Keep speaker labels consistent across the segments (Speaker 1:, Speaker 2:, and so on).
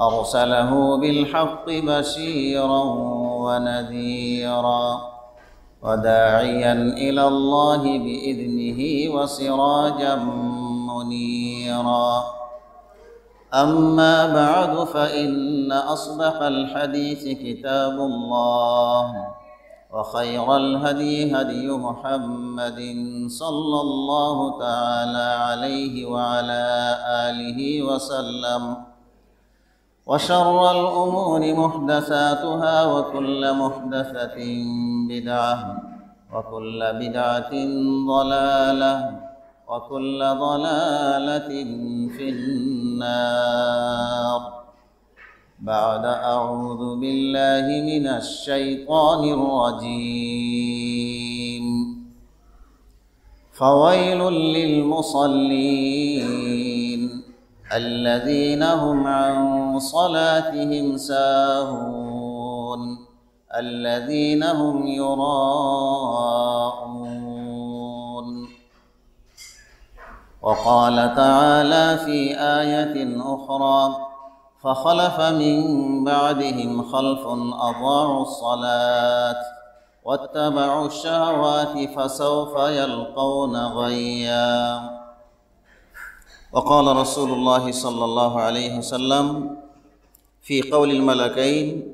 Speaker 1: أرسله بالحق بشيرا ونذيرا وداعيا إلى الله بإذنه وسراجا منيرا. أما بعد فإن أصدق الحديث كتاب الله وخير الهدي هدي محمد صلى الله تعالى عليه وعلى آله وسلم وشر الأمور محدثاتها وكل محدثة بدعة وكل بدعة ضلالة وكل ضلالة في النار. بعد أعوذ بالله من الشيطان الرجيم. فويل للمصلين الذين هم عن صلاتهم ساهون الذين هم يراءون. وقال تعالى في آية أخرى فخلف من بعدهم خلف أضاعوا الصلاة واتبعوا الشهوات فسوف يلقون غيا. وقال رسول الله صلى الله عليه وسلم في قول الملكين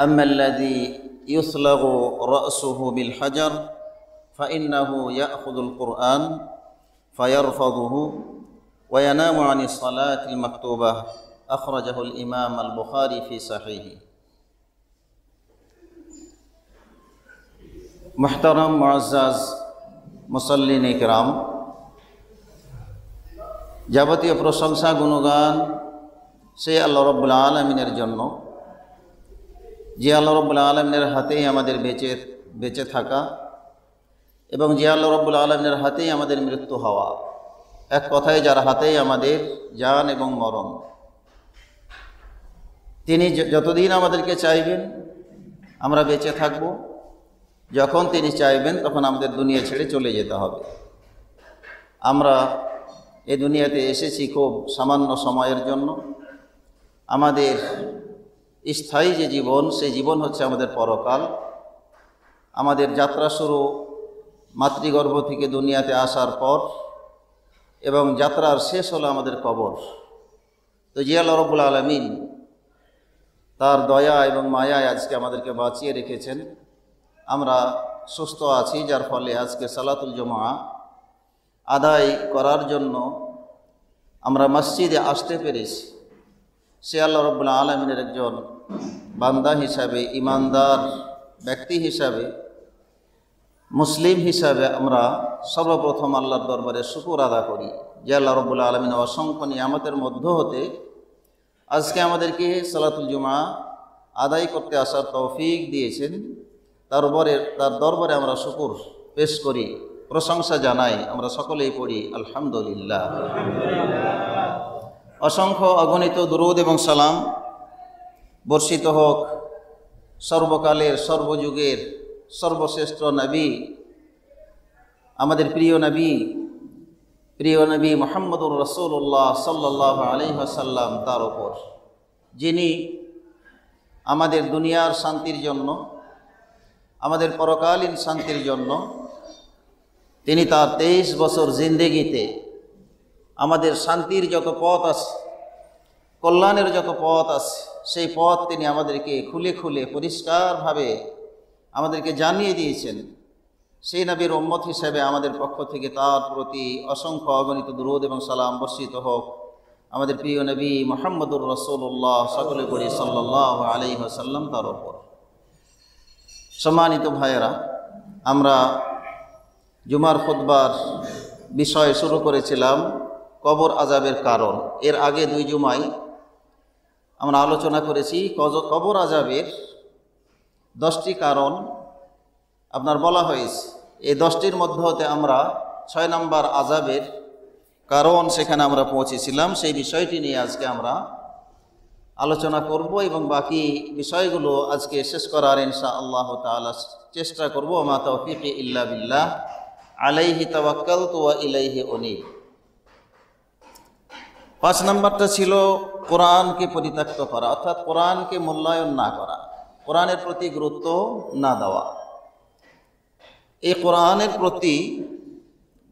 Speaker 1: أما الذي يثلغ رأسه بالحجر فإنه يأخذ القرآن فيرفضه وينام عن الصلاة المكتوبة أخرجه الإمام البخاري في صحيحه محترم معزز মুসল্লিন ইকরাম যাবতীয় প্রশংসা গুণগান সেই আল্লাহ রব্বুল আলমিনের জন্য। যে আল্লাহ রব্বুল আলমিনের হাতেই আমাদের বেঁচে বেঁচে থাকা এবং যে আল্লাহ রব্বুল আলমিনের হাতেই আমাদের মৃত্যু হওয়া। এক কথায় যার হাতেই আমাদের যান এবং মরণ। তিনি যতদিন আমাদেরকে চাইবেন, আমরা বেঁচে থাকব। যখন তিনি চাইবেন, তখন আমাদের দুনিয়া ছেড়ে চলে যেতে হবে। আমরা এ দুনিয়াতে এসেছি খুব সামান্য সময়ের জন্য। আমাদের স্থায়ী যে জীবন, সেই জীবন হচ্ছে আমাদের পরকাল। আমাদের যাত্রা শুরু মাতৃগর্ভ থেকে দুনিয়াতে আসার পর এবং যাত্রার শেষ হলো আমাদের কবর। তো জিয়াল্লা রব্বুল আলমিন তার দয়া এবং মায়ায় আজকে আমাদেরকে বাঁচিয়ে রেখেছেন। আমরা সুস্থ আছি, যার ফলে আজকে সালাতুল জমা আদায় করার জন্য আমরা মসজিদে আসতে পেরেছি। সে আল্লাহ রব্বুল্লা আলমিনের একজন বান্দা হিসাবে, ইমানদার ব্যক্তি হিসাবে, মুসলিম হিসাবে আমরা সর্বপ্রথম আল্লাহর দরবারে শুকুর আদা করি যে আল্লাহ রব্বুল্লা আলমিন অসংখ্য নিয়ামতের মধ্য হতে আজকে আমাদেরকে সালাতুল জুমা আদায় করতে আসার তৌফিক দিয়েছেন। তার উপরে তার দরবারে আমরা শুকুর পেশ করি, প্রশংসা জানাই, আমরা সকলেই পড়ি, আলহামদুলিল্লাহ। অসংখ্য অগণিত দুরুদ এবং সালাম। বর্ষিত হোক সর্বকালের, সর্বযুগের, সর্বশ্রেষ্ঠ নবী, আমাদের প্রিয় নবী প্রিয় নবী মোহাম্মদুর রসুল্লাহ সাল্লাহ আলহাসাল্লাম তার ওপর যিনি আমাদের দুনিয়ার শান্তির জন্য, আমাদের পরকালীন শান্তির জন্য, তিনি তার তেইশ বছর জিন্দেগিতে আমাদের শান্তির যত পথ আছে, কল্যাণের যত পথ আছে, সেই পথ তিনি আমাদেরকে খুলে খুলে পরিষ্কারভাবে আমাদেরকে জানিয়ে দিয়েছেন। সেই নবীর উম্মত হিসেবে আমাদের পক্ষ থেকে তার প্রতি অসংখ্য অগণিত দুরুদ এবং সালাম বর্ষিত হোক। আমাদের প্রিয় নবী মোহাম্মদুর রসুল্লাহ সকলে করি সাল্লাহ আলি সাল্লাম তার ওপর সম্মানিত ভাইয়েরা, আমরা জুমার খুদ্বার বিষয় শুরু করেছিলাম। কবর আজাবের কারণ। এর আগে দুই জুমাই আমরা আলোচনা করেছি কবর আজাবের দশটি কারণ। আপনার বলা হয়েছে, এই দশটির মধ্য হতে আমরা ছয় নম্বর আজাবের কারণ সেখানে আমরা পৌঁছেছিলাম। সেই বিষয়টি নিয়ে আজকে আমরা আলোচনা করব এবং বাকি বিষয়গুলো আজকে শেষ করার ইনশা আল্লাহ তালা চেষ্টা করব। মা তৌফিক ইল্লা বিল্লাহ। আলাইহি তাওয়াক্কাল তো ইলাইহি অনি পাঁচ নাম্বারটা ছিল কোরআনকে পরিত্যক্ত করা, অর্থাৎ কোরআনকে মূল্যায়ন না করা, কোরআনের প্রতি গুরুত্ব না দেওয়া। এই কোরআনের প্রতি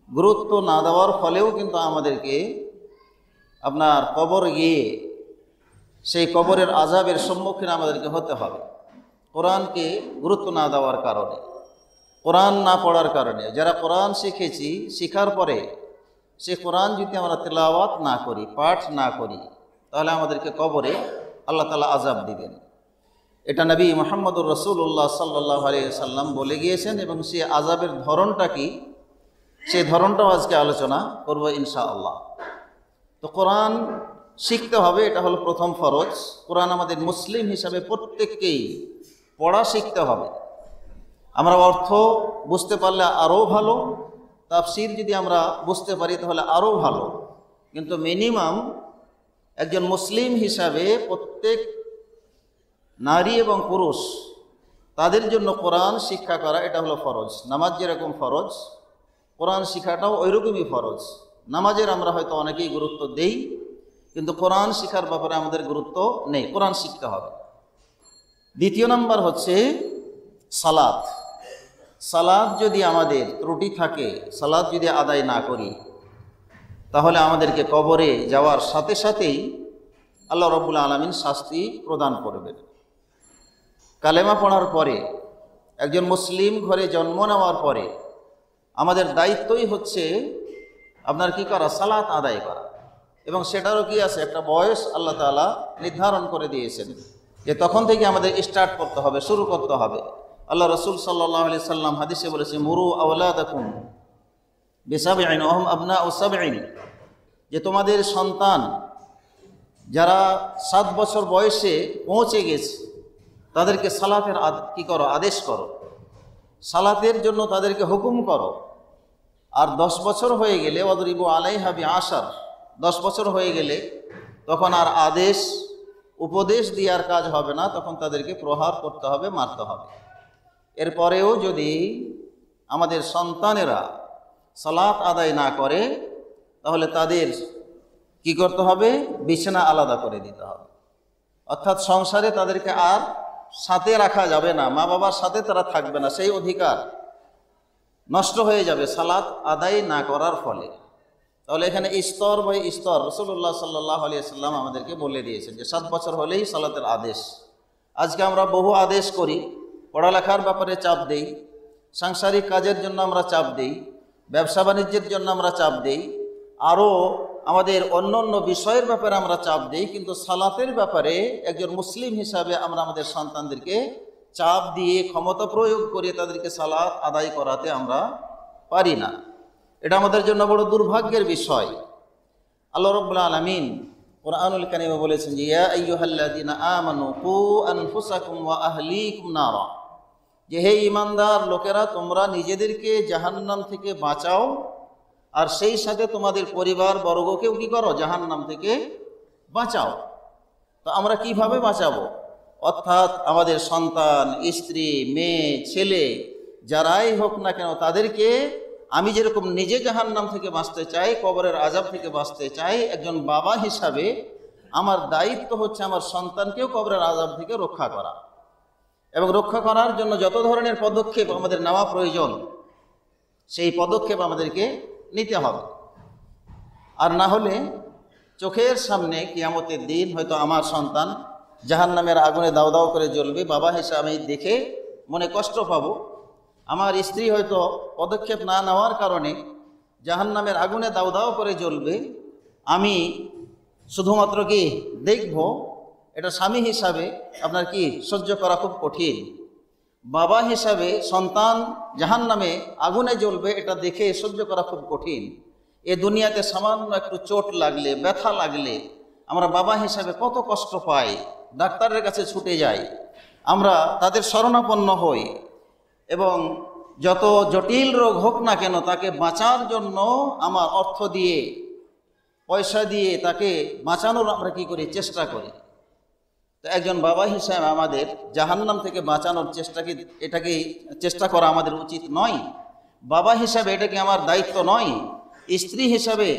Speaker 1: গুরুত্ব না দেওয়ার ফলেও কিন্তু আমাদেরকে আপনার কবর গিয়ে সেই কবরের আজাবের সম্মুখীন আমাদেরকে হতে হবে। কোরআনকে গুরুত্ব না দেওয়ার কারণে, কোরআন না পড়ার কারণে। যারা কোরআন শিখেছি, শিখার পরে সে কোরআন যদি আমরা তেলাওয়াত না করি, পাঠ না করি, তাহলে আমাদেরকে কবরে আল্লাহ তালা আজাব দিবেন। এটা নবী মোহাম্মদুর রসুল্লাহ সাল্লাহ সাল্লাম বলে গিয়েছেন এবং সে আজাবের ধরনটা কি? সেই ধরনটাও আজকে আলোচনা করব ইনশা আল্লাহ তো কোরআন শিখতে হবে, এটা হলো প্রথম ফরজ। কোরআন আমাদের মুসলিম হিসাবে প্রত্যেককেই পড়া শিখতে হবে। আমরা অর্থ বুঝতে পারলে আরও ভালো। তাফসির যদি আমরা বুঝতে পারি তাহলে আরও ভালো। কিন্তু মিনিমাম একজন মুসলিম হিসাবে প্রত্যেক নারী এবং পুরুষ তাদের জন্য কোরআন শিক্ষা করা এটা হলো ফরজ। নামাজ যেরকম ফরজ, কোরআন শিখাটাও ওইরকমই ফরজ। নামাজের আমরা হয়তো অনেকেই গুরুত্ব দেই, কিন্তু কোরআন শিখার ব্যাপারে আমাদের গুরুত্ব নেই। কোরআন শিখতে হবে। দ্বিতীয় নাম্বার হচ্ছে সালাদ সালাদ যদি আমাদের ত্রুটি থাকে, সালাদ যদি আদায় না করি, তাহলে আমাদেরকে কবরে যাওয়ার সাথে সাথেই আল্লাহ রব্বুল আলমিন শাস্তি প্রদান করবেন। কালেমা পড়ার পরে, একজন মুসলিম ঘরে জন্ম নেওয়ার পরে, আমাদের দায়িত্বই হচ্ছে আপনার কি করা, সালাত আদায় করা। এবং সেটারও কি আছে, একটা বয়স আল্লাহ তালা নির্ধারণ করে দিয়েছেন যে তখন থেকে আমাদের স্টার্ট করতে হবে, শুরু করতে হবে। আল্লাহ রসুল সাল্লাহ আলি সাল্লাম হাদিসে বলেছে, মুরু আউলা দেখুন বেসাবে আইন অহম আবনা ও সাবে আইন যে তোমাদের সন্তান যারা সাত বছর বয়সে পৌঁছে গেছে, তাদেরকে সালাতের কী করো, আদেশ করো। সালাতের জন্য তাদেরকে হুকুম করো। আর দশ বছর হয়ে গেলে অদরিবু আলাই হাবি আসার দশ বছর হয়ে গেলে তখন আর আদেশ, উপদেশ দেওয়ার কাজ হবে না, তখন তাদেরকে প্রহার করতে হবে, মারতে হবে। এরপরেও যদি আমাদের সন্তানেরা সালাত আদায় না করে, তাহলে তাদের কি করতে হবে? বিছানা আলাদা করে দিতে হবে। অর্থাৎ সংসারে তাদেরকে আর সাথে রাখা যাবে না। মা বাবার সাথে তারা থাকবে না। সেই অধিকার নষ্ট হয়ে যাবে সালাত আদায় না করার ফলে। তাহলে এখানে স্তর বাই স্তর রসুল্লাহ সাল্লাহ আলিয়া সাল্লাম আমাদেরকে বলে দিয়েছেন যে, সাত বছর হলেই সালাতের আদেশ। আজকে আমরা বহু আদেশ করি। পড়ালেখার ব্যাপারে চাপ দেই, সাংসারিক কাজের জন্য আমরা চাপ দেই, ব্যবসা বাণিজ্যের জন্য আমরা চাপ দেই, আরও আমাদের অন্য অন্য বিষয়ের ব্যাপারে আমরা চাপ দিই, কিন্তু সালাতের ব্যাপারে একজন মুসলিম হিসাবে আমরা আমাদের সন্তানদেরকে চাপ দিয়ে ক্ষমতা প্রয়োগ করে তাদেরকে সালাত আদায় করাতে আমরা পারি না। এটা আমাদের জন্য বড় দুর্ভাগ্যের বিষয়। আল্লাহ রব্বুল্লা আলমিন কোরআনুল কানিমা বলেছেন যে, ইয়া আমানু কু আনফুসাকুম ওয়া আহলিকুম নারা। যে, হে ইমানদার লোকেরা, তোমরা নিজেদেরকে জাহান্নাম থেকে বাঁচাও। আর সেই সাথে তোমাদের পরিবার বর্গকেও কি করো? জাহান্নাম থেকে বাঁচাও। তো আমরা কীভাবে বাঁচাবো? অর্থাৎ আমাদের সন্তান, স্ত্রী, মেয়ে, ছেলে, যারাই হোক না কেন, তাদেরকে আমি যেরকম নিজে জাহান্নাম থেকে বাঁচতে চাই, কবরের আজাব থেকে বাঁচতে চাই, একজন বাবা হিসাবে আমার দায়িত্ব হচ্ছে আমার সন্তানকেও কবরের আজাব থেকে রক্ষা করা। এবং রক্ষা করার জন্য যত ধরনের পদক্ষেপ আমাদের নেওয়া প্রয়োজন, সেই পদক্ষেপ আমাদেরকে নিতে হবে। আর না হলে চোখের সামনে কিয়ামতের দিন হয়তো আমার সন্তান জাহান নামের আগুনে দাও দাও করে জ্বলবে, বাবা হিসাবে আমি দেখে মনে কষ্ট পাবো। আমার স্ত্রী হয়তো পদক্ষেপ না নেওয়ার কারণে জাহান নামের আগুনে দাও দাও করে জ্বলবে। আমি শুধুমাত্র কি দেখব এটা স্বামী হিসাবে আপনার কি সহ্য করা খুব কঠিন। বাবা হিসাবে সন্তান জাহান নামে আগুনে জ্বলবে, এটা দেখে সহ্য করা খুব কঠিন। এ দুনিয়াতে সামান্য একটু চোট লাগলে, ব্যথা লাগলে আমরা বাবা হিসাবে কত কষ্ট পাই, ডাক্তারের কাছে ছুটে যাই। আমরা তাদের শরণাপন্ন হই এবং যত জটিল রোগ হোক না কেন তাকে বাঁচার জন্য আমার অর্থ দিয়ে, পয়সা দিয়ে তাকে বাঁচানোর আমরা কি করি, চেষ্টা করি। তো একজন বাবা হিসাবে আমাদের জাহান্নাম থেকে বাঁচানোর চেষ্টাকে, এটাকে চেষ্টা করা আমাদের উচিত নয়। বাবা হিসাবে এটা কি আমার দায়িত্ব নয়। স্ত্রী হিসাবে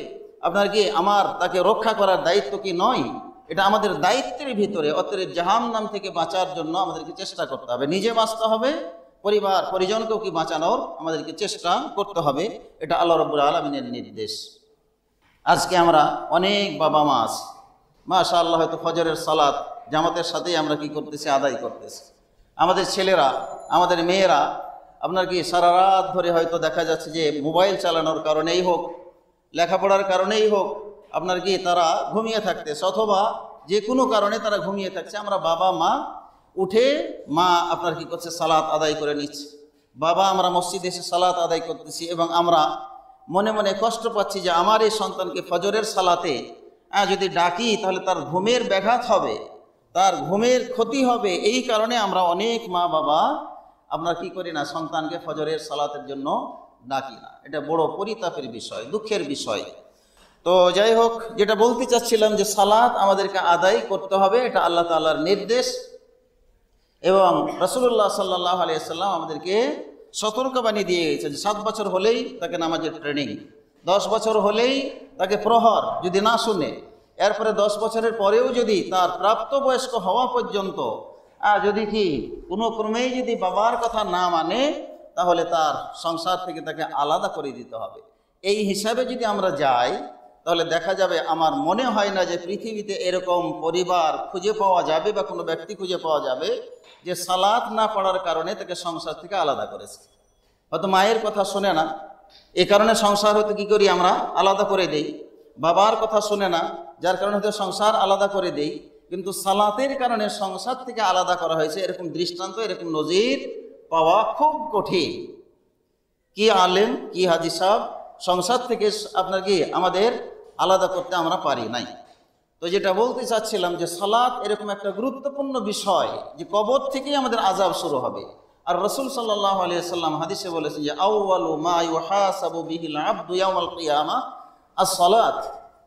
Speaker 1: আপনার কি আমার তাকে রক্ষা করার দায়িত্ব কি নয়? এটা আমাদের দায়িত্বের ভিতরে, অতএব জাহাম নাম থেকে বাঁচার জন্য আমাদেরকে চেষ্টা করতে হবে। নিজে বাঁচতে হবে, পরিবার, পরিজনকেও কি বাঁচানোর আমাদেরকে চেষ্টা করতে হবে, এটা আল্লাহ রব্বুল আলমিনের নির্দেশ। আজকে আমরা অনেক বাবা মা আছি। মাশা আল্লাহ হয়তো ফজরের সালাত জামাতের সাথেই আমরা কি করতেছি, আদায় করতেছি। আমাদের ছেলেরা, আমাদের মেয়েরা, আপনার কি সারা রাত ধরে হয়তো দেখা যাচ্ছে যে মোবাইল চালানোর কারণেই হোক, লেখাপড়ার কারণেই হোক, আপনার কি তারা ঘুমিয়ে থাকতেছে, অথবা যে কোনো কারণে তারা ঘুমিয়ে থাকছে। আমরা বাবা, মা উঠে মা আপনার কি করছে, সালাত আদায় করে নিচ্ছে। বাবা, আমরা মসজিদে এসে সালাত আদায় করতেছি এবং আমরা মনে মনে কষ্ট পাচ্ছি যে আমার এই সন্তানকে ফজরের সালাতে যদি ডাকি তাহলে তার ঘুমের ব্যাঘাত হবে। তার ঘুমের ক্ষতি হবে এই কারণে আমরা অনেক মা বাবা আমরা কি করি না, সন্তানকে ফজরের সালাতের জন্য ডাকি না। এটা বড় পরিতাপের বিষয়, দুঃখের বিষয়। তো যাই হোক, যেটা বলতে চাচ্ছিলাম যে সালাত আমাদেরকে আদায় করতে হবে, এটা আল্লাহ তাআলার নির্দেশ। এবং রসুল্লাহ সাল্লাহ আলিয়াল্লাম আমাদেরকে সতর্কবাণী দিয়ে গেছে যে সাত বছর হলেই তাকে নামাজের ট্রেনিং দশ বছর হলেই তাকে প্রহর, যদি না শুনে। এরপরে দশ বছরের পরেও যদি তার প্রাপ্তবয়স্ক হওয়া পর্যন্ত যদি কি কোনো ক্রমেই যদি বাবার কথা না মানে তাহলে তার সংসার থেকে তাকে আলাদা করে দিতে হবে। এই হিসাবে যদি আমরা যাই, তাহলে দেখা যাবে আমার মনে হয় না যে পৃথিবীতে এরকম পরিবার খুঁজে পাওয়া যাবে বা কোনো ব্যক্তি খুঁজে পাওয়া যাবে যে সালাত না পড়ার কারণে তাকে সংসার থেকে আলাদা করেছে। হয়তো মায়ের কথা শোনে না। এ কারণে সংসার হতে কী করি আমরা? আলাদা করে দেই। বাবার কথা শোনে না। যার কারণে হয়তো সংসার আলাদা করে দেই, কিন্তু সালাতের কারণে সংসার থেকে আলাদা করা হয়েছে, এরকম দৃষ্টান্ত, এরকম নজির পাওয়া খুব কঠিন। কি আলেম, কি হাজি সাহেব, সংসার থেকে আপনার কি আমাদের আলাদা করতে আমরা পারি নাই। তো যেটা বলতে চাচ্ছিলাম যে সালাত এরকম একটা গুরুত্বপূর্ণ বিষয় যে কবর থেকেই আমাদের আজাব শুরু হবে। আর রসুল সাল্লাহ আলিয়াল্লাম হাদিসে বলেছেন যে আউ্বালু মা ইউহাসাবু বিহিল আবদু ইয়াউমাল কিয়ামা আর সালাত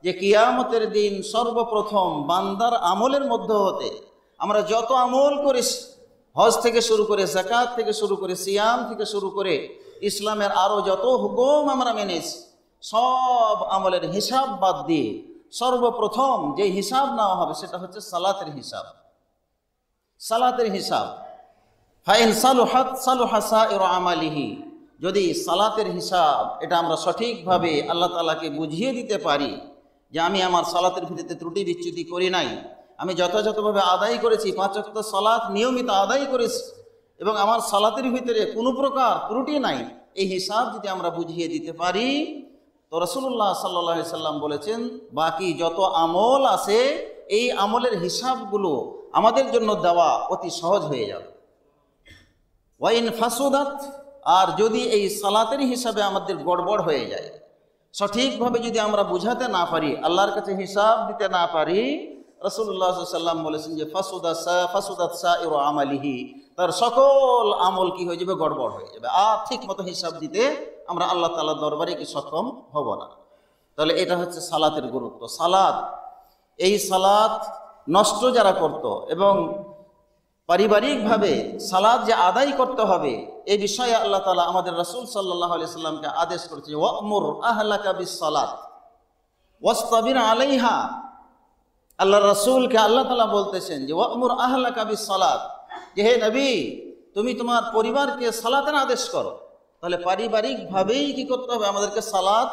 Speaker 1: যে কিয়ামতের দিন সর্বপ্রথম বান্দার আমলের মধ্যে হতে আমরা যত আমল করেছি হজ থেকে শুরু করে জাকাত থেকে শুরু করে সিয়াম থেকে শুরু করে ইসলামের আরও যত হুকুম আমরা মেনেছি, সব আমলের হিসাব বাদ দিয়ে সর্বপ্রথম যে হিসাব নেওয়া হবে সেটা হচ্ছে সালাতের হিসাব। সালাতের হিসাব। ফাইন সালুহাত সালুহাসা এর আমালিহি। যদি সালাতের হিসাব, এটা আমরা সঠিকভাবে আল্লাহ তালাকে বুঝিয়ে দিতে পারি যে আমি আমার সালাতের ভিত্তিতে ত্রুটি বিচ্যুতি করি নাই। আমি যথাযথভাবে আদায় করেছি পাঁচক্ত সালাত নিয়মিত আদায় করেছি এবং আমার সালাতের ভিতরে কোনো প্রকার ত্রুটি নাই। এই হিসাব যদি আমরা বুঝিয়ে দিতে পারি, তো রসুল্লাহ সাল্লা সাল্লাম বলেছেন, বাকি যত আমল আছে, এই আমলের হিসাবগুলো আমাদের জন্য দেওয়া অতি সহজ হয়ে যাবে। ওয়াইন ফাসুদাত, আর যদি এই সালাতের হিসাবে আমাদের গড়বড় হয়ে যায় সঠিকভাবে যদি আমরা বুঝাতে না পারি, আল্লাহর কাছে হিসাব দিতে না পারি রসুল্লাহ সাল্লাম বলেছেন যে ফাসুদাত ফাসুদাত সা আমালিহি। তার সকল আমল কি হয়ে যাবে? গড়বড় হয়ে যাবে। আর ঠিক মতো হিসাব দিতে আমরা আল্লাহ তালার দরবারে কি সক্ষম হব না। তাহলে এটা হচ্ছে সালাতের গুরুত্ব। সালাদ এই সালাত নষ্ট যারা করত এবং পারিবারিকভাবে সালাদ যে আদায় করতে হবে, এই বিষয়ে আল্লাহ তালা আমাদের রসুল সাল্লাহ আলি সাল্লামকে আদেশ করছে ওয়ামুর আহলাকা বিস সালাত ওয়াস্তাবির আলাইহা। আল্লাহ রসুলকে আল্লাহ তালা বলতেছেন যে, ওয়ামুর আহলাকা বিস সালাত যে হে নবী, তুমি তোমার পরিবারকে সালাতের আদেশ করো। তাহলে পারিবারিকভাবেই কি করতে হবে? আমাদেরকে সালাদ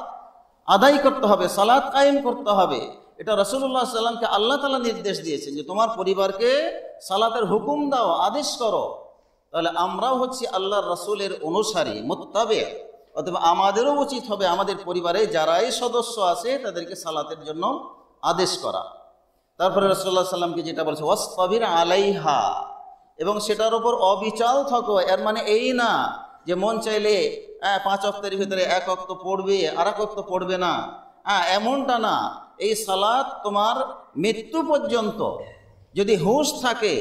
Speaker 1: আদায় করতে হবে সালাদ কায়েম করতে হবে। এটা রসুল্লাহ সাল্লামকে আল্লাহ তালা নির্দেশ দিয়েছেন যে তোমার পরিবারকে সালাতের হুকুম দাও, আদেশ করো। তাহলে আমরাও হচ্ছি আল্লাহর রসুলের অনুসারী মোত্তাবে অথবা আমাদেরও উচিত হবে আমাদের পরিবারে যারাই সদস্য আছে তাদেরকে সালাতের জন্য আদেশ করা। তারপরে রসুল্লাহ সাল্লামকে যেটা বলছে, ওয়াস্তাবির আলাইহা। এবং সেটার উপর অবিচাল থাকো, এর মানে এই না যে মন চাইলে হ্যাঁ পাঁচ অক্তের ভিতরে এক অক্ত পড়বে আর এক অক্ত পড়বে না। হ্যাঁ এমনটা না। এই সালাদ তোমার মৃত্যু পর্যন্ত। যদি হুঁশ থাকে,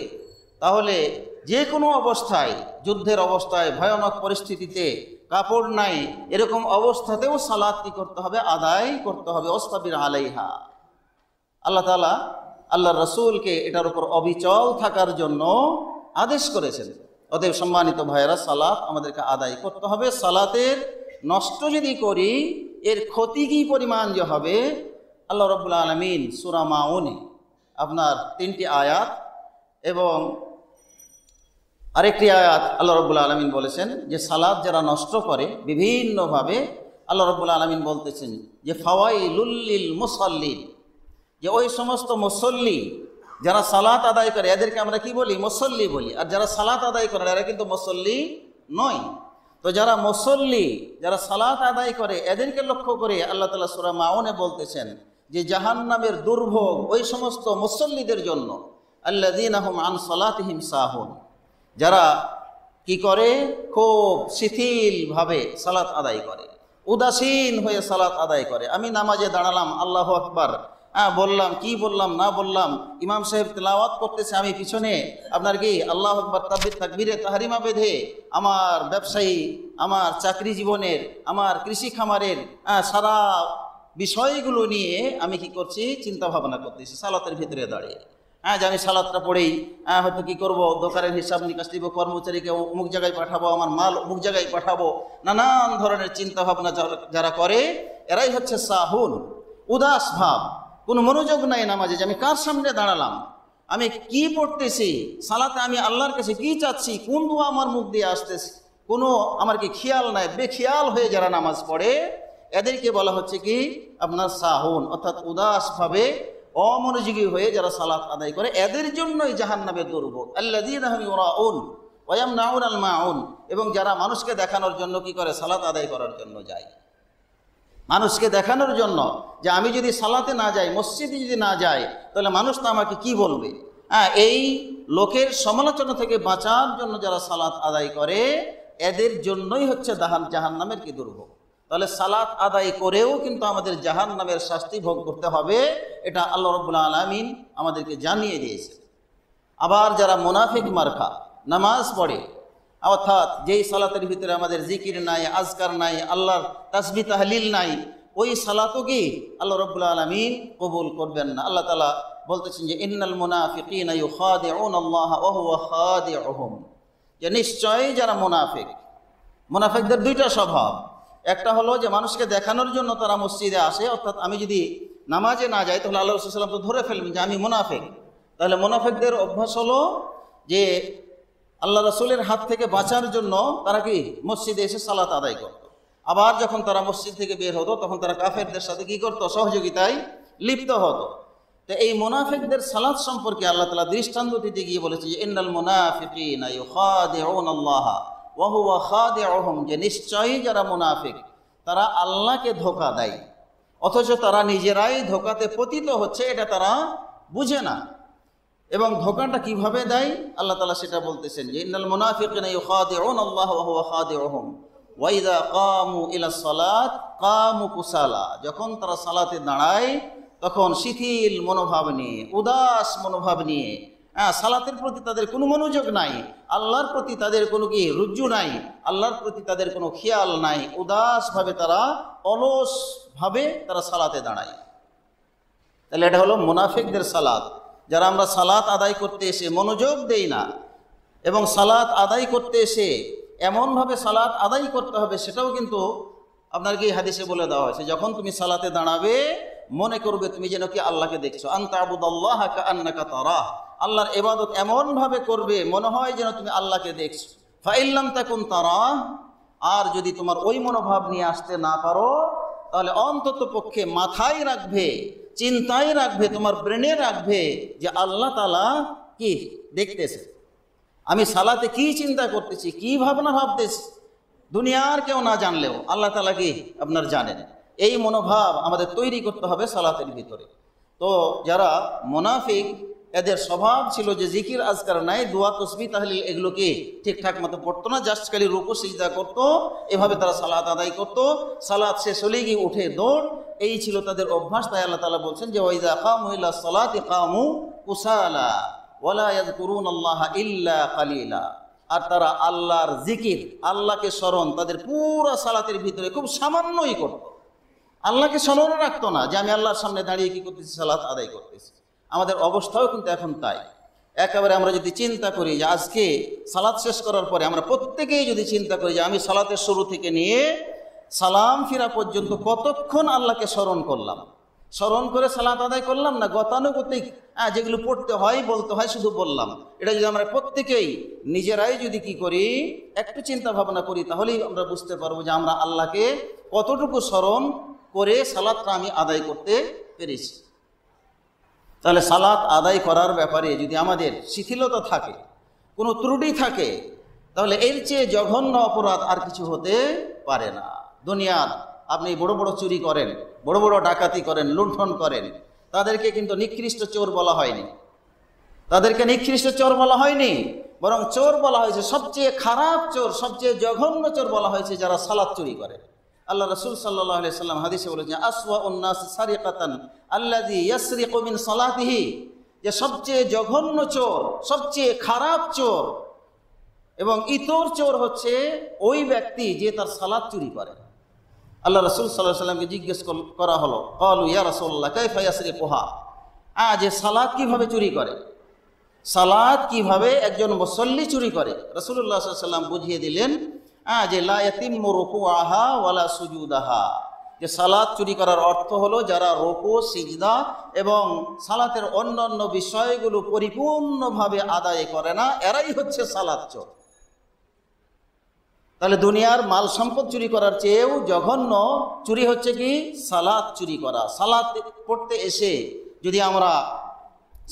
Speaker 1: তাহলে যে কোনো অবস্থায়, যুদ্ধের অবস্থায়, ভয়ানক পরিস্থিতিতে, কাপড় নাই, এরকম অবস্থাতেও সালাদ কি করতে হবে? আদায় করতে হবে। ওস্তাবির আলাইহা। আল্লাহ তালা আল্লাহ রসুলকে এটার উপর অবিচল থাকার জন্য আদেশ করেছেন। অতএব সম্মানিত ভাইয়েরা, সালাত আমাদেরকে আদায় করতে হবে। সালাতের নষ্ট যদি করি, এর ক্ষতি কি পরিমাণ যে হবে আল্লাহ রব্বুল আলমিন সুরা মাউনে আপনার তিনটি আয়াত এবং আরেকটি আয়াত আল্লাহ রব্বুল্লা আলমিন বলেছেন যে সালাদ যারা নষ্ট করে বিভিন্নভাবে আল্লাহ রব্বুল্লা আলমিন বলতেছেন যে ফাওয়াই লুল্লিল মুসল্লিন, যে ওই সমস্ত মুসল্লি যারা সালাত আদায় করে, এদেরকে আমরা কি বলি? মুসল্লি বলি। আর যারা সালাত আদায় করে এরা কিন্তু মুসল্লি নয়। তো যারা মুসল্লি, যারা সালাত আদায় করে, এদেরকে লক্ষ্য করে আল্লাহ তালা সুরা মাউনে বলতেছেন যে জাহান্নামের দুর্ভোগ ওই সমস্ত মুসল্লিদের জন্য। আল্লাহ দিন আহম আন সালাতহিম সাহুন। যারা কি করে? খুব শিথিলভাবে সালাত আদায় করে। উদাসীন হয়ে সালাত আদায় করে। আমি নামাজে দাঁড়ালাম আল্লাহ আকবার। হ্যাঁ বললাম কি বললাম না বললাম? ইমাম সাহেব তেলাওয়াত করতেছে আমি পিছনে। আপনার কি আল্লাহ আকবর তাবির তাকবিরে তাহারিমা বেঁধে আমার ব্যবসায়ী আমার চাকরি জীবনের আমার কৃষি খামারের হ্যাঁ, সারা বিষয়গুলো নিয়ে আমি কি করছি চিন্তা ভাবনা করতেছি, সালাতের ভিতরে দাঁড়িয়ে। হ্যাঁ যে আমি সালাদটা পড়েই হ্যাঁ হয়তো কী করব, দোকানের হিসাব নিকাশ দিব কর্মচারীকে অমুক জায়গায় পাঠাবো, আমার মাল অমুক জায়গায় পাঠাবো, নানান ধরনের চিন্তা ভাবনা যারা- করে, এরাই হচ্ছে সাহুন, উদাস ভাব। কোনো মনোযোগ নাই নামাজে যে আমি কার সামনে দাঁড়ালাম? আমি কি পড়তেছি? সালাতে আমি আল্লাহর কাছে কি চাচ্ছি? কোন দোয়া আমার মুখ দিয়ে আসতেছে? কোনো আমার কি খেয়াল নাই? বেখেয়াল হয়ে যারা নামাজ পড়ে এদেরকে বলা হচ্ছে কি? আপনার সাহুন, অর্থাৎ উদাসভাবে অমনোযোগী হয়ে যারা সালাত আদায় করে, এদের জন্যই জাহান্নামের দুর্ভোগ। আল্লাদিন ওরাউন ওয়াম আল এবং যারা মানুষকে দেখানোর জন্য কি করে? সালাত আদায় করার জন্য যায়। মানুষকে দেখানোর জন্য যে আমি যদি সালাতে না যাই, মসজিদে যদি না যাই, তাহলে মানুষ তো আমাকে কি বলবে? হ্যাঁ এই লোকের সমালোচনা থেকে বাঁচার জন্য যারা সালাত আদায় করে, এদের জন্যই হচ্ছে দাহান জাহান নামের কি দুর্ভোগ। তাহলে সালাত আদায় করেও কিন্তু আমাদের জাহান নামের শাস্তি ভোগ করতে হবে, এটা আল্লাহ রবুল্লা আলমিন আমাদেরকে জানিয়ে দিয়েছে আবার যারা মোনাফিক মার্খা নামাজ পড়ে, অর্থাৎ যেই সালাতের ভিতরে আমাদের জিকির নাই, আজকার নাই, আল্লাহর তাসবি তাহলিল নাই, ওই সালাতও কি আল্লাহ রব্বুল আলমিন কবুল করবেন না। আল্লাহ তালা বলতেছেন যে, ইন্নাল মুনাফিকিন যে নিশ্চয়ই যারা মুনাফিক, মুনাফিকদের দুইটা স্বভাব। একটা হলো যে মানুষকে দেখানোর জন্য তারা মসজিদে আসে, অর্থাৎ আমি যদি নামাজে না যাই, তাহলে আল্লাহ রসুল্লাম তো ধরে ফেলবেন যে আমি মুনাফিক। তাহলে মুনাফিকদের অভ্যাস হলো যে আল্লাহ রসুলের হাত থেকে বাঁচার জন্য তারা কি? মসজিদে এসে সালাত আদায় করত। আবার যখন তারা মসজিদ থেকে বের হতো, তখন তারা কাফেরদের সাথে কি করতো? সহযোগিতায় লিপ্ত হতো। তো এই মোনাফিকদের সালাত সম্পর্কে আল্লাহ তালা দৃষ্টান্ত দিতে গিয়ে বলেছে যে, ইন্নাল মুনাফিকিনা ইউখাদিউন আল্লাহ ওয়া যে নিশ্চয়ই যারা মুনাফিক, তারা আল্লাহকে ধোকা দেয়। অথচ তারা নিজেরাই ধোকাতে পতিত হচ্ছে, এটা তারা বুঝে না। এবং ধোকাটা কীভাবে দেয়? আল্লাহ তালা সেটা বলতেছেন যে, ইন্নাল খাদিউহুম। ওয়াইদা কামু ইলা সালাত, কামু কুসালা। যখন তারা সালাতে দাঁড়ায়, তখন শিথিল মনোভাব নিয়ে, উদাস মনোভাব নিয়ে হ্যাঁ সালাতের প্রতি তাদের কোনো মনোযোগ নাই, আল্লাহর প্রতি তাদের কোনো কি রুজ্জু নাই, আল্লাহর প্রতি তাদের কোনো খেয়াল নাই, উদাসভাবে তারা অলসভাবে তারা সালাতে দাঁড়ায়। তাহলে এটা হলো মুনাফিকদের সালাত। যারা আমরা সালাত আদায় করতে এসে মনোযোগ দেই না এবং সালাত আদায় করতে এসে এমনভাবে সালাত আদায় করতে হবে, সেটাও কিন্তু আপনার কি হাদিসে বলে দেওয়া হয়েছে, যখন তুমি সালাতে দাঁড়াবে, মনে করবে তুমি যেন কি আল্লাহকে দেখছ। আন্তা আবুদ আল্লাহ আন্নাকা তারা আল্লাহর এবাদত এমনভাবে করবে, মনে হয় যেন তুমি আল্লাহকে দেখছ। ফাইল্লাম তাকুন তারা, আর যদি তোমার ওই মনোভাব নিয়ে আসতে না পারো, তাহলে অন্তত পক্ষে মাথায় রাখবে, চিন্তায় রাখবে, তোমার ব্রেনে রাখবে যে আল্লাহ তালা কি দেখতেছে। আমি সালাতে কি চিন্তা করতেছি, কি ভাবনা ভাবতেছি, দুনিয়ার কেউ না জানলেও আল্লাহ তালা কি আপনার জানেন। এই মনোভাব আমাদের তৈরি করতে হবে সালাতের ভিতরে। তো যারা মোনাফিক এদের স্বভাব ছিল যে জিকির আজকার নাই, দোয়া, তসবি, তাহলে এগুলোকে ঠিকঠাক মতো পড়তো না? জাস্ট খালি রুকু, সিজদা করতো, এভাবে তারা সালাত আদায় করতো। সালাত শেষ হলে গিয়ে উঠে দৌড়, এই ছিল তাদের অভ্যাস। তাই আল্লাহ তালা বলছেন যে ওইদা কামু ইল্লা সালাত কামু কুসালা ওয়ালা ইয়াযকুরুন আল্লাহ ইল্লা কালিলা। আর তারা আল্লাহর জিকির, আল্লাহকে স্মরণ, তাদের পুরো সালাতের ভিতরে খুব সামান্যই করত। আল্লাহকে স্মরণ রাখতো না যে, আমি আল্লাহর সামনে দাঁড়িয়ে কি করতেছি? সালাত আদায় করতেছি। আমাদের অবস্থাও কিন্তু এখন তাই। একেবারে আমরা যদি চিন্তা করি যে আজকে সালাদ শেষ করার পরে আমরা প্রত্যেকেই যদি চিন্তা করি যে আমি সালাতের শুরু থেকে নিয়ে সালাম ফিরা পর্যন্ত কতক্ষণ আল্লাহকে স্মরণ করলাম? স্মরণ করে সালাত আদায় করলাম না গতানুগতিক হ্যাঁ যেগুলো পড়তে হয়, বলতে হয়, শুধু বললাম। এটা যদি আমরা প্রত্যেকেই নিজেরাই যদি কি করি, একটু চিন্তা ভাবনা করি, তাহলেই আমরা বুঝতে পারব যে আমরা আল্লাহকে কতটুকু স্মরণ করে সালাদটা আমি আদায় করতে পেরেছি। তাহলে সালাত আদায় করার ব্যাপারে যদি আমাদের শিথিলতা থাকে, কোনো ত্রুটি থাকে, তাহলে এর চেয়ে জঘন্য অপরাধ আর কিছু হতে পারে না। দুনিয়ার আপনি বড় বড় চুরি করেন, বড় বড় ডাকাতি করেন, লুণ্ঠন করেন, তাদেরকে কিন্তু নিকৃষ্ট চোর বলা হয়নি। তাদেরকে নিকৃষ্ট চোর বলা হয়নি, বরং চোর বলা হয়েছে সবচেয়ে খারাপ চোর, সবচেয়ে জঘন্য চোর বলা হয়েছে যারা সালাদ চুরি করে। আল্লাহ রসুল সাল্লাহ সাল্লাম হাদিসে বলেছেন, আসওয়া উন্নাস সারিকাতান আল্লাদি ইয়াসরিকু মিন সালাতিহি যে সবচেয়ে জঘন্য চোর, সবচেয়ে খারাপ চোর এবং ইতর চোর হচ্ছে ওই ব্যক্তি যে তার সালাদ চুরি করে। আল্লাহ রসুল সাল্লাহ সাল্লামকে জিজ্ঞেস কর- হলো, কলু ইয়া রসল্লাহ কাইফা ইয়াসরি পোহা আ, যে সালাদ কীভাবে চুরি করে? সালাদ কীভাবে একজন মুসল্লি চুরি করে? রসুল্লাহ সাল্লাম বুঝিয়ে দিলেন হ্যাঁ যে লায়াতিম রুকু আহা ওয়ালা সুজুদাহা। যে সালাদ চুরি করার অর্থ হলো যারা রোকু, সিজদা এবং সালাতের অন্যান্য বিষয়গুলো পরিপূর্ণভাবে আদায় করে না, এরাই হচ্ছে সালাদ চোর। তাহলে দুনিয়ার মাল সম্পদ চুরি করার চেয়েও জঘন্য চুরি হচ্ছে কি? সালাদ চুরি করা। সালাদ পড়তে এসে যদি আমরা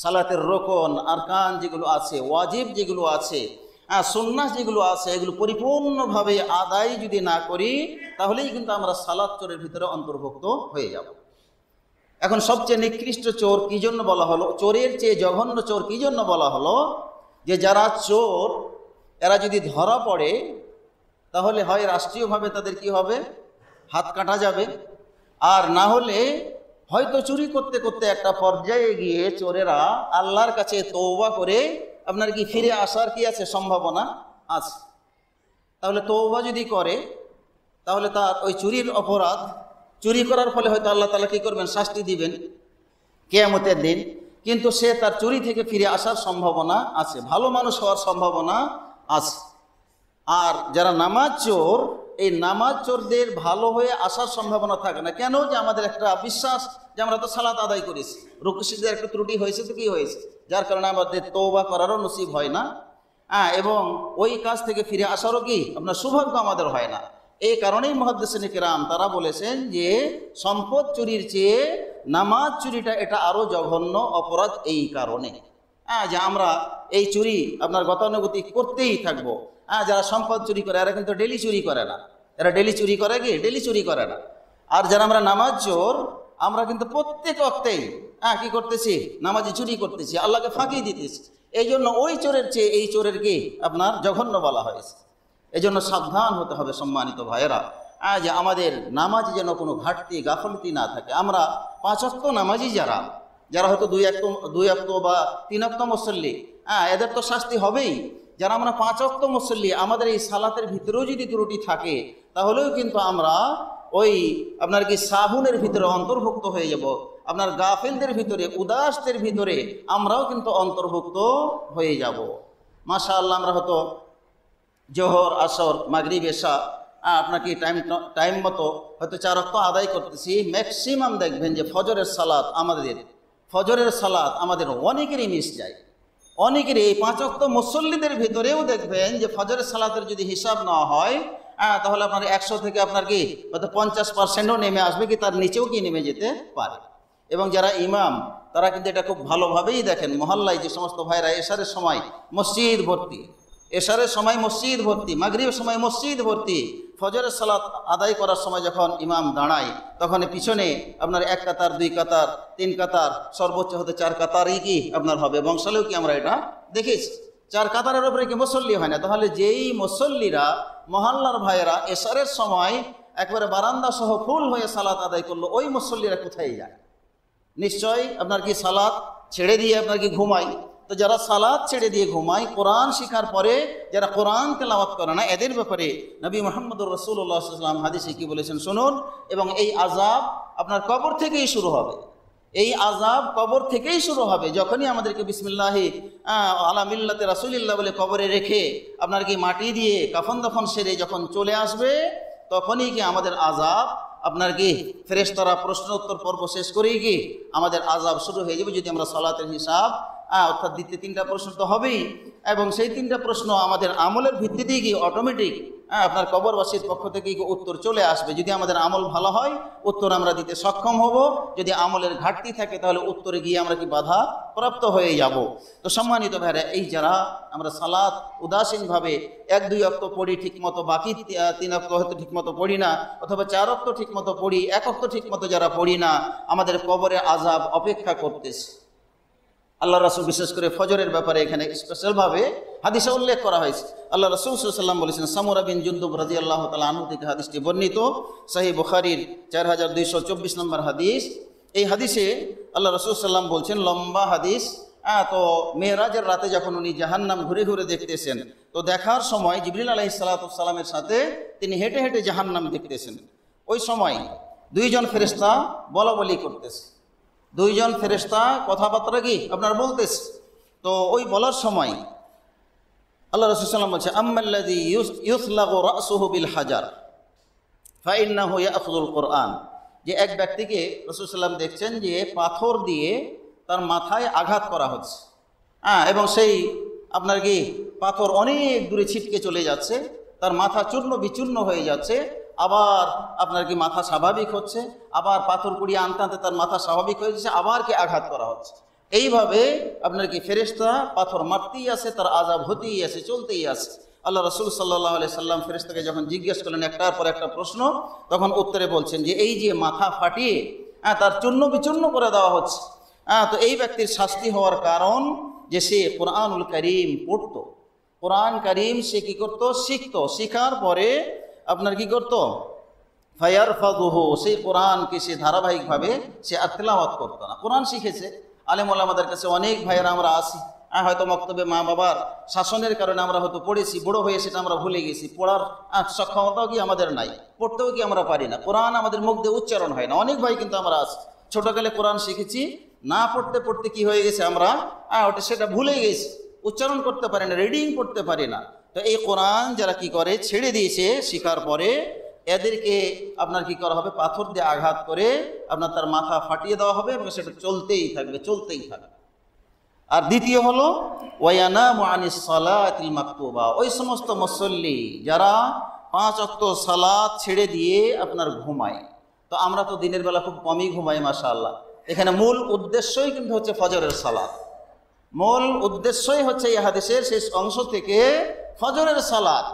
Speaker 1: সালাতের রোকন, আরকান যেগুলো আছে, ওয়াজিব যেগুলো আছে হ্যাঁ সুন্নাস যেগুলো আছে, এগুলো পরিপূর্ণভাবে আদায় যদি না করি, তাহলেই কিন্তু আমরা সালাদ চোরের ভিতরে অন্তর্ভুক্ত হয়ে যাব। এখন সবচেয়ে নিকৃষ্ট চোর কি জন্য বলা হলো? চোরের চেয়ে জঘন্য চোর কি জন্য বলা হলো? যে যারা চোর, এরা যদি ধরা পড়ে, তাহলে হয় রাষ্ট্রীয়ভাবে তাদের কি হবে? হাত কাটা যাবে। আর না হলে হয়তো চুরি করতে করতে একটা পর্যায়ে গিয়ে চোরেরা আল্লাহর কাছে তৌবা করে আপনার কি ফিরে আসার কি আছে সম্ভাবনা? আছে তাহলে তৌবা যদি করে, তাহলে তার ওই চুরির অপরাধ, চুরি করার ফলে হয়তো আল্লাহ তালা কী করবেন? শাস্তি দিবেন কেয়ামতের দিন। কিন্তু সে তার চুরি থেকে ফিরে আসার সম্ভাবনা আছে। ভালো মানুষ হওয়ার সম্ভাবনা আছে। আর যারা নামাজ চোর এই নামাজ চোরদের ভালো হয়ে আসার সম্ভাবনা থাকে না। কেন যে আমাদের একটা বিশ্বাস যে আমরা তো সালাত আদায় করেছি। রুকুশিদের একটা ত্রুটি হয়েছে তো কি হয়েছে? যার কারণে আমাদের তৌবা করারও নসিব হয় না। হ্যাঁ এবং ওই কাজ থেকে ফিরে আসারও কি? আপনার সৌভাগ্য আমাদের হয় না। এই কারণেই মহাদ্দেশন কিরাম তারা বলেছেন যে, সম্পদ চুরির চেয়ে নামাজ চুরিটা এটা আরও জঘন্য অপরাধ এই কারণে। হ্যাঁ যে আমরা এই চুরি আপনার গতানুগতি করতেই থাকব। হ্যাঁ যারা সম্পদ চুরি করে, এরা কিন্তু ডেলি চুরি করে না। এরা ডেলি চুরি করে কি? ডেলি চুরি করে না। আর যারা আমরা নামাজ চোর আমরা কিন্তু প্রত্যেক অক্তেই হ্যাঁ কি করতেছি? নামাজি চুরি করতেছি, আল্লাহকে ফাঁকি দিতেছি। এই জন্য ওই চোরের চেয়ে এই চোরের কি? আপনার জঘন্য বলা হয়েছে। এই জন্য সাবধান হতে হবে সম্মানিত ভাইয়েরা। হ্যাঁ যে আমাদের নামাজে যেন কোনো ঘাটতি, গাফলতি না থাকে। আমরা পাঁচক্ত নামাজি যারা যারা হয়তো দুই এক দুই অক্ত বা তিন অক্ত মুসল্লি হ্যাঁ এদের তো শাস্তি হবেই। যারা আমরা পাঁচ অক্ত মুসল্লি আমাদের এই সালাতের ভিতরেও যদি ত্রুটি থাকে তাহলেও কিন্তু আমরা ওই আপনার কি সাহুনের ভিতরে অন্তর্ভুক্ত হয়ে যাব। আপনার গাফিলদের ভিতরে উদাসদের ভিতরে আমরাও কিন্তু অন্তর্ভুক্ত হয়ে যাব। মাশা আল্লাহ আমরা হয়তো জোহর আসর মাগরিব আহ, আপনাকে টাইম টাইম মতো হয়তো চার অক্ত আদায় করতেছি। ম্যাক্সিমাম দেখবেন যে ফজরের সালাত আমাদের ফজরের সালাত আমাদের অনেকেরই মিস যায়। অনেকেরই এই পাঁচ অক্ত মুসল্লিদের ভিতরেও দেখবেন যে ফজরের সালাতের যদি হিসাব নেওয়া হয় হ্যাঁ তাহলে আপনার একশো থেকে আপনার কি, হয়তো পঞ্চাশ পার্সেন্টও নেমে আসবে কি, তার নিচেও কি নেমে যেতে পারে। এবং যারা ইমাম, তারা কিন্তু এটা খুব ভালোভাবেই দেখেন। মহল্লায় যে সমস্ত ভাইরা এশারের সময় মসজিদ ভর্তি, এশারের সময় মসজিদ ভর্তি, মাগরিবের সময় মসজিদ ভর্তি ফজরের সালাত আদায় করার সময় যখন ইমাম দাঁড়ায়, তখন পিছনে আপনার এক কাতার, দুই কাতার, তিন কাতার, সর্বোচ্চ হতে চার কাতারই কি আপনার হবে? বংশালেও কি আমরা এটা দেখেছি? চার কাতারের উপরে কি মুসল্লি হয় না? তাহলে যেই মুসল্লিরা, মহল্লার ভাইয়েরা এশারের সময় একবারে বারান্দা সহ ফুল হয়ে সালাত আদায় করল, ওই মুসল্লিরা কোথায় যায়? নিশ্চয়ই আপনার কি সালাদ ছেড়ে দিয়ে আপনার কি ঘুমাই তো যারা সালাদ ছেড়ে দিয়ে ঘুমায়, কোরআন শেখার পরে যারা কোরআন তেলাওয়াত করে না, এদের ব্যাপারে নবী মোহাম্মদুর রসুল্লাহ সাল্লাম হাদিসে কি বলেছেন শুনুন? এবং এই আজাব আপনার কবর থেকেই শুরু হবে। এই আজাব কবর থেকেই শুরু হবে যখনই আমাদেরকে বিসমিল্লাহি আলা মিল্লাতে রাসুলিল্লাহ বলে কবরে রেখে আপনার কি মাটি দিয়ে কাফন দফন সেরে যখন চলে আসবে, তখনই কি আমাদের আজাব আপনার কি ফেরেশতারা প্রশ্ন উত্তর পর্ব শেষ করেই কি আমাদের আজাব শুরু হয়ে যাবে যদি আমরা সালাতের হিসাব অর্থাৎ দ্বিতীয় তিনটা প্রশ্ন তো হবেই। এবং সেই তিনটা প্রশ্ন আমাদের আমলের ভিত্তিতেই অটোমেটিক হ্যাঁ আপনার কবরবাসীর পক্ষ থেকে উত্তর চলে আসবে? যদি আমাদের আমল ভালো হয়, উত্তর আমরা দিতে সক্ষম হব। যদি আমলের ঘাটতি থাকে, তাহলে উত্তরে গিয়ে আমরা কি বাধা প্রাপ্ত হয়ে যাব। তো সম্মানিত ভাইরা এই যারা আমরা সালাদ উদাসীনভাবে এক, দুই অক্ত পড়ি ঠিক মতো বাকি তিন অক্ত হয়তো ঠিক মতো পড়ি না, অথবা চার অক্ত ঠিক মতো পড়ি, এক অক্ত ঠিক মতো যারা পড়ি না, আমাদের কবরে আজাব অপেক্ষা করতেছে। আল্লাহ রাসুল বিশেষ করে ফজরের ব্যাপারে এখানে স্পেশালভাবে হাদিসে উল্লেখ করা হয়েছে। আল্লাহ রসুল সাল্লাম বলেছেন, সামুরা বিন জুন্দুব রাজি আল্লাহ তালা আনু থেকে হাদিসটি বর্ণিত। সাহি বুখারির চার হাজার দুইশো চব্বিশ নম্বর হাদিস। এই হাদিসে আল্লাহ রসুল সাল্লাম বলছেন, লম্বা হাদিস। হ্যাঁ তো মেয়েরাজের রাতে যখন উনি জাহান্নাম ঘুরে ঘুরে দেখতেছেন, তো দেখার সময় জিবরিল আলাহি সাল্লামের সাথে তিনি হেঁটে হেঁটে জাহান্নাম দেখতেছেন। ওই সময় দুইজন ফেরেস্তা বলা বলি করতেছে। দুইজন ফেরেস্তা কথাবার্তা কি আপনার বলতেছে? তো ওই বলার সময় আল্লাহ রসুলাম বলছে আম্মাল্লাদি ইউসলাগু রাসুহু বিল হাজার, ফাইন্নাহু ইয়াখুদুল কোরআন। যে এক ব্যক্তিকে রসুলাম দেখছেন যে পাথর দিয়ে তার মাথায় আঘাত করা হচ্ছে। হ্যাঁ এবং সেই আপনার কি পাথর অনেক দূরে ছিটকে চলে যাচ্ছে, তার মাথা চূর্ণ বিচূর্ণ হয়ে যাচ্ছে আবার আপনার কি মাথা স্বাভাবিক হচ্ছে? আবার পাথর কুড়িয়ে আনতে আনতে তার মাথা স্বাভাবিক হয়ে যাচ্ছে, আবার কি আঘাত করা হচ্ছে? এইভাবে আপনার কি ফেরেস্তা পাথর মারতেই আছে তার আজাব হতেই আছে চলতেই আছে আল্লাহ রসুল সাল্লাহ আলি সাল্লাম ফেরেস্তাকে যখন জিজ্ঞেস করলেন একটার পর একটা প্রশ্ন, তখন উত্তরে বলছেন যে, এই যে মাথা ফাটিয়ে হ্যাঁ তার চূর্ণ বিচূর্ণ করে দেওয়া হচ্ছে হ্যাঁ তো এই ব্যক্তির শাস্তি হওয়ার কারণ যে সে কোরআনুল করিম পড়তো। কোরআন করিম সে কি করতো? শিখতো। শিখার পরে আপনার কি করতো? ফায়ার ফাদুহু সেই কোরআনকে সে ধারাবাহিকভাবে সে আর তেলাওয়াত করতো না। কোরআন শিখেছে। আলেমুল আমাদের কাছে অনেক ভাইয়েরা আমরা আসি। হ্যাঁ হয়তো মক্তবে মা বাবার শাসনের কারণে আমরা হয়তো পড়েছি, বড় হয়ে সেটা আমরা ভুলে গেছি। পড়ার সক্ষমতাও কি আমাদের নাই? পড়তেও কি আমরা পারি না? কোরআন আমাদের মুখ দিয়ে উচ্চারণ হয় না। অনেক ভাই কিন্তু আমরা আছি। ছোটকালে কোরআন শিখেছি। না পড়তে পড়তে কি হয়ে গেছে আমরা? ওটা সেটা ভুলে গেছি। উচ্চারণ করতে পারি না, রিডিং করতে পারি না। তো এই কোরআন যারা কি করে, ছেড়ে দিয়েছে শিকার পরে, এদেরকে আপনার কি করা হবে? পাথর দিয়ে আঘাত করে আপনার তার মাথা ফাটিয়ে দেওয়া হবে এবং সেটা চলতেই থাকবে চলতেই থাকবে। আর দ্বিতীয় হলো ওয়ানা মানিস সালাতিল মাকতুবা। ওই সমস্ত মুসল্লি যারা পাঁচ অক্ত সালাত ছেড়ে দিয়ে আপনার ঘুমায়। তো আমরা তো দিনের বেলা খুব কমই ঘুমাই, মাশাআল্লাহ। এখানে মূল উদ্দেশ্যই কিন্তু হচ্ছে ফজরের সালাত। মূল উদ্দেশ্যই হচ্ছে ইহাদেশের শেষ অংশ থেকে ফজরের সালাদ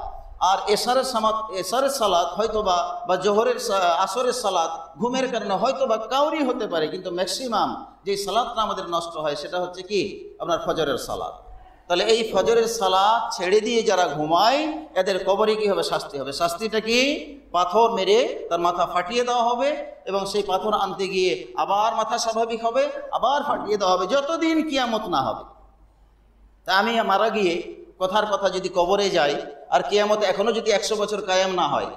Speaker 1: আর এসারের সামাত এশারের সালাদ হয়তো বা জোহরের আসরের সালাদ ঘুমের কারণে হয়তো বা কাউরি হতে পারে, কিন্তু ম্যাক্সিমাম যে সালাদটা আমাদের নষ্ট হয় সেটা হচ্ছে কি? আপনার ফজরের সালাত। তাহলে এই ফজরের সালাত ছেড়ে দিয়ে যারা ঘুমায়, এদের কবরে কি হবে? শাস্তি হবে। শাস্তিটা কি? পাথর মেরে তার মাথা ফাটিয়ে দেওয়া হবে এবং সেই পাথর আনতে গিয়ে আবার মাথা স্বাভাবিক হবে, আবার ফাটিয়ে দেওয়া হবে, যতদিন কিয়ামত না হবে। তা আমি মারা গিয়ে কথার কথা যদি কবরে যাই, আর কিয়ামত এখনও যদি একশো বছর কায়েম না হয়,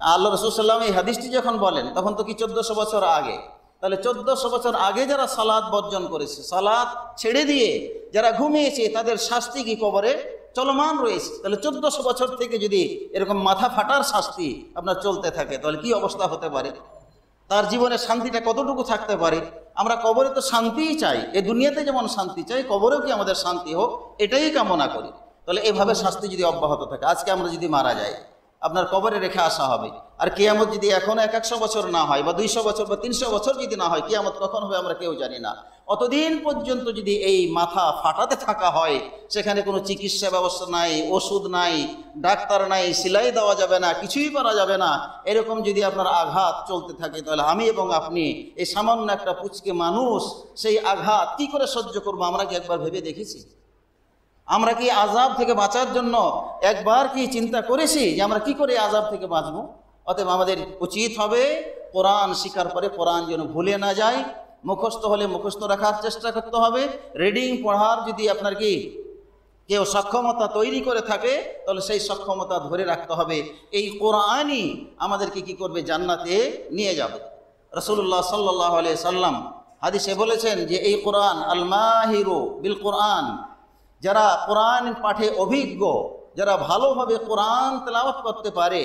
Speaker 1: আল্লাহ রসুল্লাম এই হাদিসটি যখন বলেন, তখন তো কি চোদ্দশো বছর আগে? তাহলে চোদ্দশো বছর আগে যারা সালাদ বর্জন করেছে সালাদ ছেড়ে দিয়ে যারা ঘুমিয়েছে, তাদের শাস্তি কি কবরে চলমান রয়েছে? তাহলে চোদ্দশো বছর থেকে যদি এরকম মাথা ফাটার শাস্তি আপনার চলতে থাকে, তাহলে কি অবস্থা হতে পারে? তার জীবনে শান্তিটা কতটুকু থাকতে পারে? আমরা কবরে তো শান্তিই চাই এই দুনিয়াতে যেমন শান্তি চাই, কবরেও কি আমাদের শান্তি হোক? এটাই কামনা করি। তাহলে এভাবে শাস্তি যদি অব্যাহত থাকে, আজকে আমরা যদি মারা যাই আপনার কবরে রেখে আসা হবে। আর কেয়ামত যদি এখনও এক একশো বছর না হয় বা দুইশো বছর বা তিনশো বছর যদি না হয়, কেয়ামত কখন হবে আমরা কেউ জানি না। অতদিন পর্যন্ত যদি এই মাথা ফাটাতে থাকা হয়, সেখানে কোনো চিকিৎসা ব্যবস্থা নাই, ওষুধ নাই, ডাক্তার নাই, সেলাই দেওয়া যাবে না, কিছুই করা যাবে না, এরকম যদি আপনার আঘাত চলতে থাকে, তাহলে আমি এবং আপনি এই সামান্য একটা পুচকে মানুষ, সেই আঘাত কি করে সহ্য করব? আমরা কি একবার ভেবে দেখেছি? আমরা কি আজাব থেকে বাঁচার জন্য একবার কি চিন্তা করেছি যে আমরা কি করে আজাব থেকে বাঁচব? অতএব আমাদের উচিত হবে কোরআন শিকার পরে কোরআন যেন ভুলে না যায় মুখস্থ হলে মুখস্থ রাখার চেষ্টা করতে হবে। রিডিং, পড়ার যদি আপনার কি কেউ সক্ষমতা তৈরি করে থাকে, তাহলে সেই সক্ষমতা ধরে রাখতে হবে। এই কোরআনই আমাদেরকে কি করবে? জান্নাতে নিয়ে যাবে। রসুল্লাহ সাল্লাহ আলিয়া সাল্লাম হাদিসে বলেছেন যে এই কোরআন আল মাহিরু বিল কোরআন। যারা কোরআন পাঠে অভিজ্ঞ, যারা ভালোভাবে কোরআন তেলাওয়াত করতে পারে,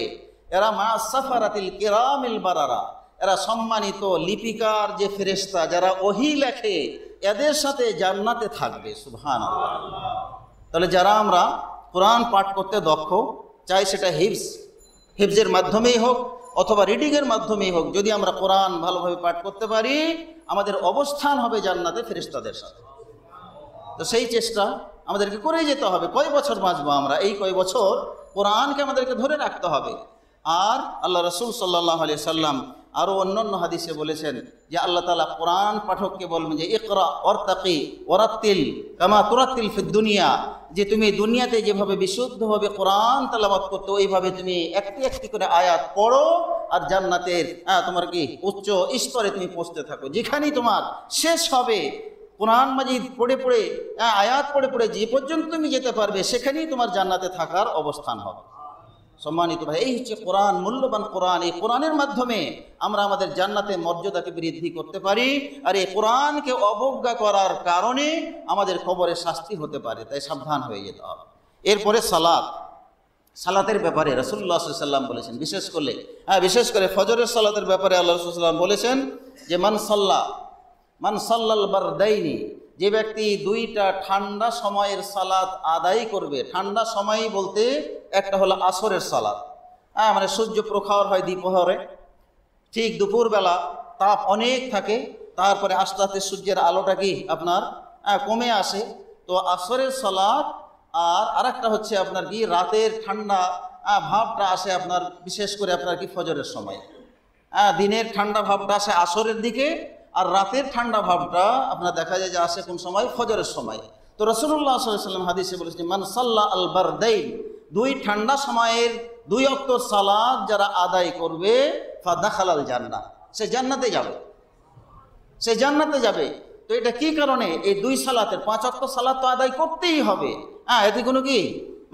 Speaker 1: এরা মা সাফারাতিল কেরামিল বারারা, এরা সম্মানিত লিপিকার যে ফেরেশতা যারা ওহি লেখে, এদের সাথে জান্নাতে থাকবে সুবহান তাহলে যারা আমরা কোরআন পাঠ করতে দক্ষ, চাই সেটা হিফজ, হিফজের মাধ্যমেই হোক অথবা রিডিংয়ের মাধ্যমেই হোক, যদি আমরা কোরআন ভালোভাবে পাঠ করতে পারি, আমাদের অবস্থান হবে জান্নাতে ফেরেশতাদের সাথে। তো সেই চেষ্টা আমাদেরকে করেই যেতে হবে। কয় বছর বাঁচবো আমরা? এই কয় বছর কোরআনকে আমাদেরকে ধরে রাখতে হবে। আর আল্লাহ রসুল সাল্লাহ আলি সাল্লাম আরও অন্যান্য হাদিসে বলেছেন যে আল্লাহ তালা কোরআন পাঠককে বলবেন যে ইকরা অর্তাকি ওরাত্তিল কামা তুরাত্তিল ফির দুনিয়া। যে তুমি দুনিয়াতে যেভাবে বিশুদ্ধভাবে কোরআন তালাবাদ করতো ওইভাবে তুমি একটি একটি করে আয়াত পড়ো আর জান্নাতের হ্যাঁ, তোমার কি উচ্চ স্তরে তুমি পৌঁছতে থাকো। যেখানেই তোমার শেষ হবে কোরআন মাজিদ পড়ে পড়ে আয়াত পড়ে পড়ে যে পর্যন্ত তুমি যেতে পারবে, সেখানেই তোমার জান্নাতে থাকার অবস্থান হবে। সম্মানিত ভাই, এই হচ্ছে কোরআন, মূল্যবান কোরআন। এই কোরআনের মাধ্যমে আমরা আমাদের জান্নাতে মর্যাদাকে বৃদ্ধি করতে পারি আর এই কোরআনকে অবজ্ঞা করার কারণে আমাদের খবরে শাস্তি হতে পারে। তাই সাবধান হয়ে যেতে হবে। এরপরে সালাদ সালাতের ব্যাপারে রসুল্লাহ সাল্লাম বলেছেন, বিশেষ করে হ্যাঁ বিশেষ করে ফজরের সালাতের ব্যাপারে আল্লাহ রসুল্লাম বলেছেন যে, মান সাল্লাহ মান সাল্লাল বারদাইনি যে ব্যক্তি দুইটা ঠান্ডা সময়ের সালাত আদায় করবে ঠান্ডা সময় বলতে একটা হলো আসরের সালাত। হ্যাঁ মানে সূর্য প্রখর হয় দ্বিপ্রহরে ঠিক দুপুরবেলা তাপ অনেক থাকে তারপরে আস্তে আস্তে সূর্যের আলোটা কি আপনার হ্যাঁ, কমে আসে। তো আসরের সালাত আর আরেকটা হচ্ছে আপনার কি রাতের ঠান্ডা হ্যাঁ, ভাবটা আসে আপনার বিশেষ করে আপনার কি ফজরের সময়। হ্যাঁ দিনের ঠান্ডা ভাবটা আসে আসরের দিকে আর রাতের ঠান্ডা ভাবটা আপনার দেখা যায় যে আসে কোন সময়? ফজরের সময়। তো রসুল্লাহ সাল্লাম হাদিসে বলেছেন মান সাল্লাহ আল বারদাইন দুই ঠান্ডা সময়ের দুই অক্ত সালাদ যারা আদায় করবে ফাদাখালাল জান্নাত সে জান্নাতে যাবে। সে জান্নাতে যাবে। তো এটা কি কারণে? এই দুই সালাতের পাঁচ অক্ত সালাদ তো আদায় করতেই হবে। হ্যাঁ এতে কোনো কি?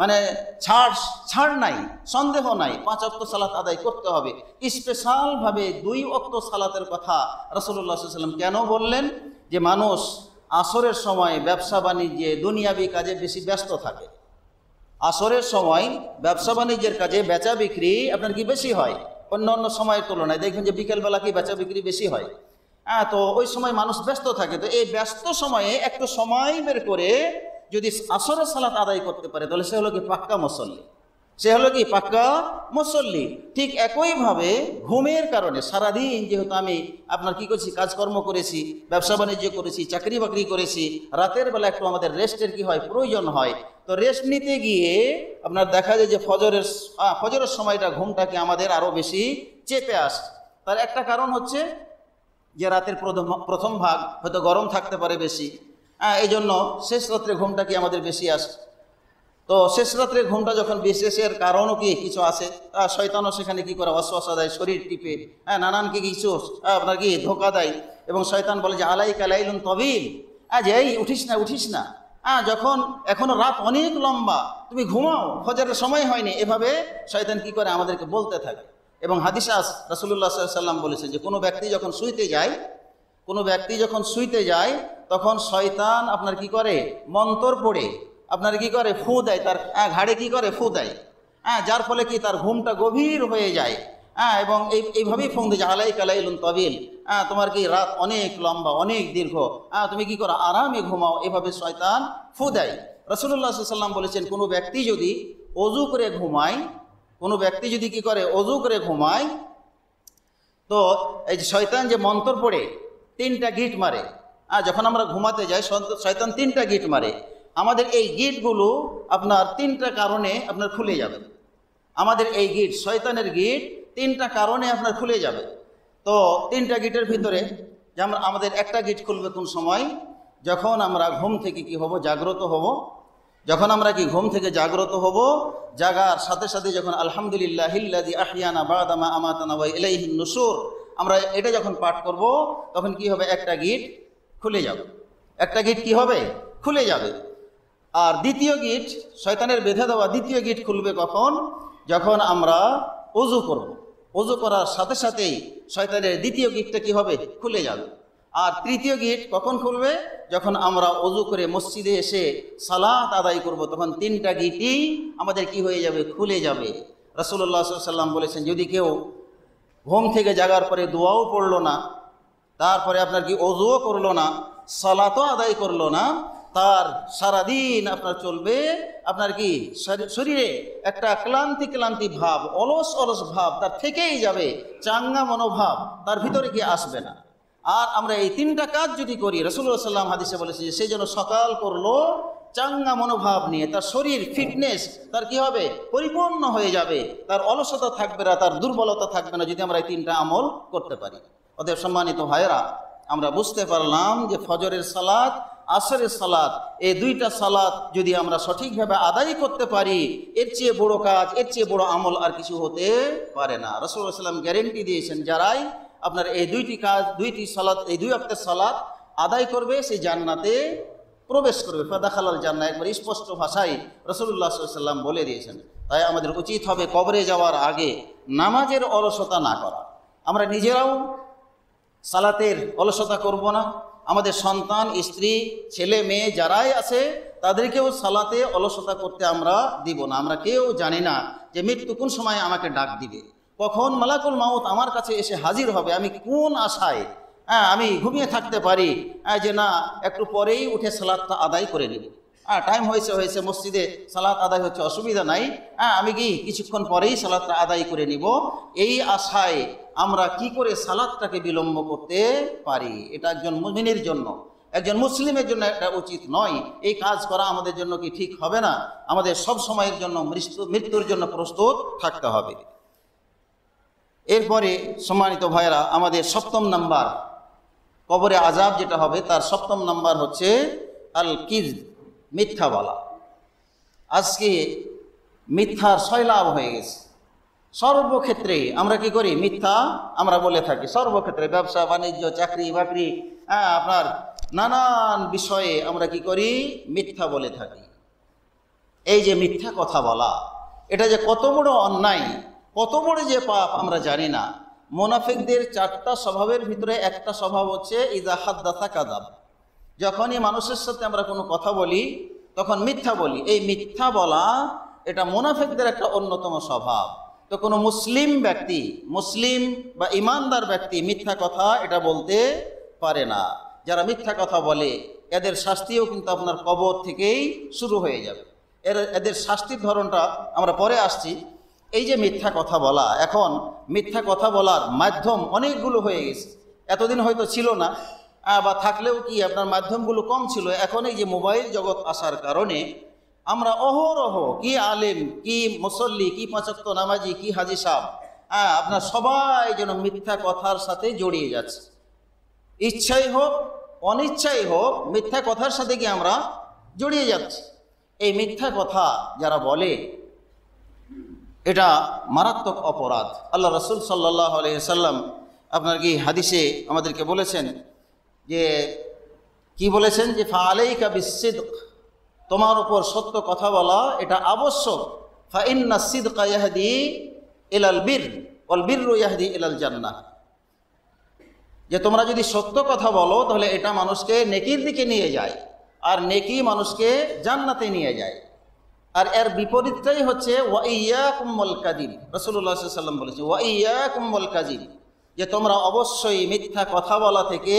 Speaker 1: মানে ছাড় ছাড় নাই, সন্দেহ নাই, পাঁচ অক্ত সালাত আদায় করতে হবে। স্পেশালভাবে দুই অক্ত সালাতের কথা রসল্লা সাল্লাম কেন বললেন? যে মানুষ আসরের সময় ব্যবসা বাণিজ্যে, দুনিয়াবি কাজে বেশি ব্যস্ত থাকে। আসরের সময় ব্যবসা বাণিজ্যের কাজে বেচা বিক্রি আপনার কি বেশি হয়? অন্য অন্য সময়ের তুলনায় দেখবেন যে বিকেলবেলা কি বেচা বিক্রি বেশি হয়? হ্যাঁ তো ওই সময় মানুষ ব্যস্ত থাকে। তো এই ব্যস্ত সময়ে একটু সময় বের করে যদি আসরের সালাত আদায় করতে পারে, তাহলে সে হলো কি পাক্কা মুসল্লি। সে হলো কি পাক্কা মুসল্লি। ঠিক একইভাবে ঘুমের কারণে সারাদিন যেহেতু আমি আপনার কি করছি, কাজকর্ম করেছি, ব্যবসা বাণিজ্য করেছি, চাকরি বাকরি করেছি, রাতের বেলা একটু আমাদের রেস্টের কি হয়, প্রয়োজন হয়, তো রেস্ট নিতে গিয়ে আপনার দেখা যায় যে ফজরের ফজরের সময়টা ঘুমটাকে আমাদের আরও বেশি চেপে আসে তার একটা কারণ হচ্ছে যে রাতের প্রথম প্রথম ভাগ হয়তো গরম থাকতে পারে বেশি এই জন্য শেষ রাত্রে ঘুমটা কি আমাদের বেশি আসে? তো শেষ রাত্রে ঘুমটা যখন বিশেষের কারণও কি কিছু আছে শয়তানও সেখানে কি করে অশ্বাসা দেয়, শরীর টিপে। হ্যাঁ নানান কি কিছু আপনার কি ধোকা দেয়? এবং শয়তান বলে যে, আলাই কালাইলুন তবিল। যে এই উঠিস না উঠিস না। হ্যাঁ যখন এখনও রাত অনেক লম্বা, তুমি ঘুমাও, ফজরের সময় হয়নি, এভাবে শয়তান কি করে আমাদেরকে বলতে থাকে। এবং হাদিসাস রাসুল্লাহ সাল্লাম বলেছে যে, কোনো ব্যক্তি যখন শুইতে যায় কোনো ব্যক্তি যখন শুইতে যায় তখন শয়তান আপনার কি করে? মন্তর পড়ে। আপনার কি করে? ফু দেয় তার হ্যাঁ, ঘাড়ে কি করে? ফু দেয়। হ্যাঁ যার ফলে কি তার ঘুমটা গভীর হয়ে যায়। হ্যাঁ এবং এই এইভাবেই ফোন দিয়ে আলাই কালাইলুন তবিল। হ্যাঁ তোমার কি রাত অনেক লম্বা অনেক দীর্ঘ। হ্যাঁ তুমি কি করো? আরামে ঘুমাও। এভাবে শয়তান ফু দেয়। রসুল্লাহ সাল্লাম বলেছেন কোনো ব্যক্তি যদি অজু করে ঘুমায় কোনো ব্যক্তি যদি কি করে? অজু করে ঘুমায় তো এই শয়তান যে মন্তর পড়ে তিনটা গিট মারে। আর যখন আমরা ঘুমাতে যাই, শয়তান তিনটা গিট মারে। আমাদের এই গিটগুলো আপনার তিনটা কারণে আপনার খুলে যাবে। আমাদের এই গিট, শয়তানের গিট, তিনটা কারণে আপনার খুলে যাবে। তো তিনটা গিটের ভিতরে যেমন আমাদের একটা গিট খুলবে কোন সময়? যখন আমরা ঘুম থেকে কি হব? জাগ্রত হব। যখন আমরা কি ঘুম থেকে জাগ্রত হব? জাগার সাথে সাথে যখন আলহামদুলিল্লাহ হিল্লাদি আহিয়ানা বাদামা আমাতানা ইলাইহিন নুসুর আমরা এটা যখন পাঠ করব, তখন কি হবে? একটা গিট খুলে যাবে। একটা গিট কি হবে? খুলে যাবে। আর দ্বিতীয় গিট শয়তানের বেঁধে দেওয়া দ্বিতীয় গিট খুলবে কখন? যখন আমরা অজু করব। অজু করার সাথে সাথেই শয়তানের দ্বিতীয় গিটটা কি হবে? খুলে যাবে। আর তৃতীয় গিট কখন খুলবে? যখন আমরা অজু করে মসজিদে এসে সালাত আদায় করব, তখন তিনটা গিটই আমাদের কি হয়ে যাবে? খুলে যাবে। রসুল্লাহ সাল্লাম বলেছেন, যদি কেউ ঘুম থেকে জাগার পরে দোয়াও পড়ল না, তারপরে আপনার কি অজুও করল না, সালাতও আদায় করল না, তার সারাদিন আপনার চলবে আপনার কি শরী- শরীরে একটা ক্লান্তি ক্লান্তি ভাব, অলস অলস ভাব, তার থেকেই যাবে, চাঙ্গা মনোভাব, তার ভিতরে কি আসবে না। আর আমরা এই তিনটা কাজ যদি করি রসুল্লাহ সাল্লাম হাদিসে বলেছে যে, সে যেন সকাল করল, চাঙ্গা মনোভাব নিয়ে, তার শরীর, ফিটনেস, তার কি হবে? পরিপূর্ণ হয়ে যাবে। তার অলসতা থাকবে না, তার দুর্বলতা থাকবে না, যদি আমরা এই তিনটা আমল করতে পারি। অতএব সম্মানিত ভাইয়েরা, আমরা বুঝতে পারলাম যে ফজরের সালাদ আসরের সালাদ এই দুইটা সালাদ যদি আমরা সঠিকভাবে আদায় করতে পারি, এর চেয়ে বড় কাজ, এর চেয়ে বড় আমল আর কিছু হতে পারে না। রসুল্লাহ সাল্লাম গ্যারেন্টি দিয়েছেন, যারাই আপনার এই দুইটি কাজ, দুইটি সালাত, এই দুই অক্টের সালাত আদায় করবে সেই জান্নাতে প্রবেশ করবে। ফাদাখালাল জান্না একবার স্পষ্ট ভাষায় রসুল্লাহ সাল্লাম বলে দিয়েছেন। তাই আমাদের উচিত হবে কবরে যাওয়ার আগে নামাজের অলসতা না করা। আমরা নিজেরাও সালাতের অলসতা করব না। আমাদের সন্তান, স্ত্রী, ছেলে, মেয়ে যারাই আছে, তাদেরকেও সালাতে অলসতা করতে আমরা দিব না। আমরা কেউ জানি না যে মৃত্যু কোন সময় আমাকে ডাক দিবে। কখন মালাকুল মাউত আমার কাছে এসে হাজির হবে? আমি কোন আশায়? হ্যাঁ আমি ঘুমিয়ে থাকতে পারি। হ্যাঁ, যে না একটু পরেই উঠে সালাদটা আদায় করে নিব। হ্যাঁ টাইম হয়েছে হয়েছে মসজিদে সালাত আদায় হচ্ছে অসুবিধা নাই। হ্যাঁ আমি কি কিছুক্ষণ পরেই সালাদটা আদায় করে নিব? এই আশায় আমরা কি করে সালাদটাকে বিলম্ব করতে পারি? এটা একজন মুমিনের জন্য। একজন মুসলিমের জন্য এটা উচিত নয়। এই কাজ করা আমাদের জন্য কি ঠিক হবে না? আমাদের সব সময়ের জন্য মৃত্যু মৃত্যুর জন্য প্রস্তুত থাকতে হবে। এরপরে সম্মানিত ভাইরা আমাদের সপ্তম নাম্বার, কবরে আজাব যেটা হবে, তার সপ্তম নাম্বার হচ্ছে আল কিজ মিথ্যা বলা আজকে মিথ্যার সয়লাভ হয়ে গেছে। সর্বক্ষেত্রে আমরা কি করি? মিথ্যা আমরা বলে থাকি। সর্বক্ষেত্রে ব্যবসা, বাণিজ্য, চাকরি, বাকরি হ্যাঁ আপনার নানান বিষয়ে আমরা কি করি? মিথ্যা বলে থাকি। এই যে মিথ্যা কথা বলা, এটা যে কত বড় অন্যায় কত বড় যে পাপ আমরা জানি না। মোনাফিকদের চারটা স্বভাবের ভিতরে একটা স্বভাব হচ্ছে ইজা হাদ্দাথা কাদাব যখনই মানুষের সাথে আমরা কোনো কথা বলি, তখন মিথ্যা বলি। এই মিথ্যা বলা, এটা মোনাফিকদের একটা অন্যতম স্বভাব। তো কোনো মুসলিম ব্যক্তি, মুসলিম বা ইমানদার ব্যক্তি মিথ্যা কথা এটা বলতে পারে না। যারা মিথ্যা কথা বলে, এদের শাস্তিও কিন্তু আপনার কবর থেকেই শুরু হয়ে যাবে। এর, এদের শাস্তির ধরনটা আমরা পরে আসছি। এই যে মিথ্যা কথা বলা, এখন মিথ্যা কথা বলার মাধ্যম অনেকগুলো হয়ে গেছে। এতদিন হয়তো ছিল না বা থাকলেও কি আপনার মাধ্যমগুলো কম ছিল। এখন এই যে মোবাইল জগৎ আসার কারণে আমরা অহরহ কি আলেম, কি মুসল্লি, কি পাঁচক্ত নামাজি, কি হাজি সাহ হ্যাঁ আপনার সবাই যেন মিথ্যা কথার সাথে জড়িয়ে যাচ্ছে। ইচ্ছাই হোক, অনিচ্ছাই হোক, মিথ্যা কথার সাথে কি আমরা জড়িয়ে যাচ্ছি? এই মিথ্যা কথা যারা বলে এটা মারাত্মক অপরাধ। আল্লাহ রসুল সাল্লাহ সাল্লাম আপনার কি হাদিসে আমাদেরকে বলেছেন যে, কি বলেছেন? যে ফা আলাইকা বিসিদ তোমার উপর সত্য কথা বলা এটা আবশ্যক। ফা ইন্না সিদকা ইয়াহদি ইলাল বীর অল বীর ইয়াহদি ইলাল জান্না যে, তোমরা যদি সত্য কথা বলো, তাহলে এটা মানুষকে নেকির দিকে নিয়ে যায়, আর নেকি মানুষকে জান্নাতে নিয়ে যায়। আর এর বিপরীতটাই হচ্ছে ওয়াইয়া কুম্মল কাদিম রসুল্লাহ সাল্লাম বলেছে ওয়াইয়া কুম্মল কাদিম যে তোমরা অবশ্যই মিথ্যা কথা বলা থেকে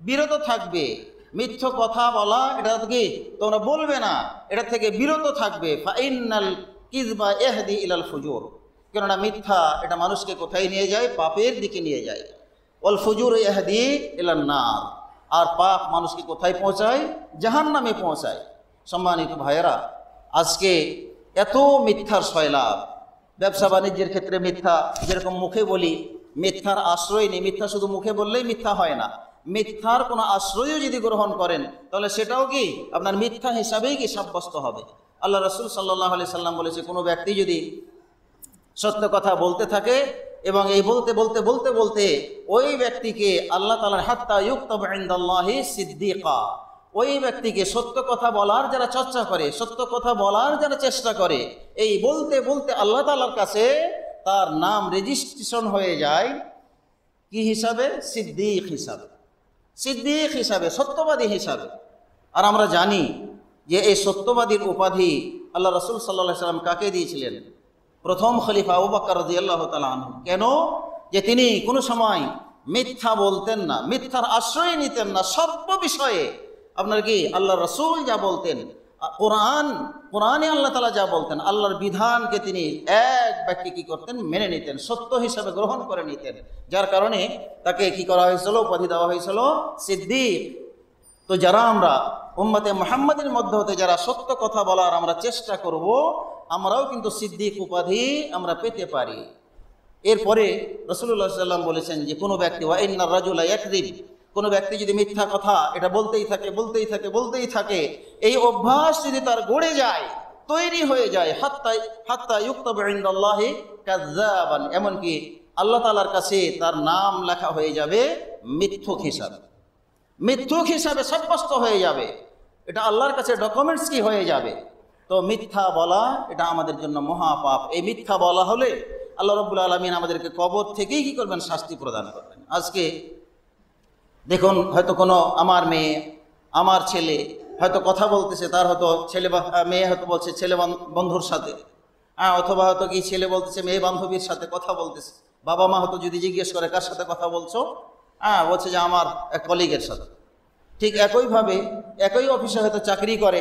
Speaker 1: বিরত থাকবে। মিথ্য কথা বলা, এটা কি? তোমরা বলবে না, এটা থেকে বিরত থাকবে। ফাইনাল কিজবা এহদি ইলাল ফুজুর। কেননা মিথ্যা এটা মানুষকে কোথায় নিয়ে যায়? পাপের দিকে নিয়ে যায়। অল ফুজুর এহদি ইলাল নার। আর পাপ মানুষকে কোথায় পৌঁছায়? জাহান নামে পৌঁছায়। সম্মানিত ভাইয়েরা আজকে এত মিথ্যার সয়লাভ ব্যবসা বাণিজ্যের ক্ষেত্রে মিথ্যা, যেরকম মুখে বলি, মিথ্যার আশ্রয় নেই। মিথ্যা শুধু মুখে বললেই মিথ্যা হয় না। মিথ্যার কোনো আশ্রয়ও যদি গ্রহণ করেন, তাহলে সেটাও কি? আপনার মিথ্যা হিসাবেই কি সাব্যস্ত হবে? আল্লাহ রসুল সাল্লাহ আলি সাল্লাম বলেছে, কোনো ব্যক্তি যদি সত্য কথা বলতে থাকে এবং এই বলতে বলতে বলতে বলতে ওই ব্যক্তিকে আল্লাহ তালার হাত্তা ইউক্তাহি সিদ্দিকা। ওই ব্যক্তিকে সত্য কথা বলার যারা চর্চা করে, সত্য কথা বলার যারা চেষ্টা করে, এই বলতে বলতে আল্লাহ তালার কাছে তার নাম রেজিস্ট্রেশন হয়ে যায় কি হিসাবে? সিদ্দিক হিসাবে। সিদ্দিক হিসাবে, সত্যবাদী হিসাবে। আর আমরা জানি যে এই সত্যবাদীর উপাধি আল্লাহ রসুল সাল্লাহ সাল্লাম কাকে দিয়েছিলেন? প্রথম খলিফা আবু বকর রাদিয়াল্লাহ তাআলা আনহু। কেন? যে তিনি কোনো সময় মিথ্যা বলতেন না, মিথ্যার আশ্রয় নিতেন না, সর্ব বিষয়ে আপনার কি আল্লাহ রসুল যা বলতেন? কোরআন, কোরআনে আল্লাহ তালা যা বলতেন, আল্লাহর বিধানকে তিনি এক ব্যক্তি কি করতেন? মেনে নিতেন, সত্য হিসাবে গ্রহণ করে নিতেন। যার কারণে তাকে কি করা হয়েছিল? উপাধি দেওয়া হয়েছিল সিদ্দিক। তো যারা আমরা উম্মতে মোহাম্মদের মধ্যে হতে যারা সত্য কথা বলার আমরা চেষ্টা করব, আমরাও কিন্তু সিদ্দিক উপাধি আমরা পেতে পারি। এরপরে রসুল্লাহ সাল্লাম বলেছেন যে, কোনো ব্যক্তি ওয়াইন্নার রাজুলা একদিন কোনো ব্যক্তি যদি মিথ্যা কথা এটা বলতেই থাকে বলতেই থাকে বলতেই থাকে, এই অভ্যাস যদি তার গড়ে যায়, তৈরি হয়ে যায় হাত্তাই হাত্তা ইউক্তাবাহি কাজাবান এমনকি আল্লাহ তালার কাছে তার নাম লেখা হয়ে যাবে মিথ্যুক হিসাবে। মিথ্যুক হিসাবে সাব্যস্ত হয়ে যাবে। এটা আল্লাহর কাছে ডকুমেন্টস কি হয়ে যাবে? তো মিথ্যা বলা, এটা আমাদের জন্য মহাপাপ। এই মিথ্যা বলা হলে আল্লাহ রব্বুল আলমিন আমাদেরকে কবর থেকেই কি করবেন? শাস্তি প্রদান করবেন। আজকে দেখুন, হয়তো কোনো আমার মেয়ে, আমার ছেলে হয়তো কথা বলতেছে, তার হয়তো ছেলে মেয়ে হয়তো বলছে ছেলে বন্ধুর সাথে। হ্যাঁ অথবা হয়তো কি ছেলে বলতেছে মেয়ে বান্ধবীর সাথে কথা বলতেছে। বাবা মা হয়তো যদি জিজ্ঞেস করে, কার সাথে কথা বলছো? হ্যাঁ বলছে যে আমার এক কলিগের সাথে। ঠিক একইভাবে, একই অফিসে হয়তো চাকরি করে,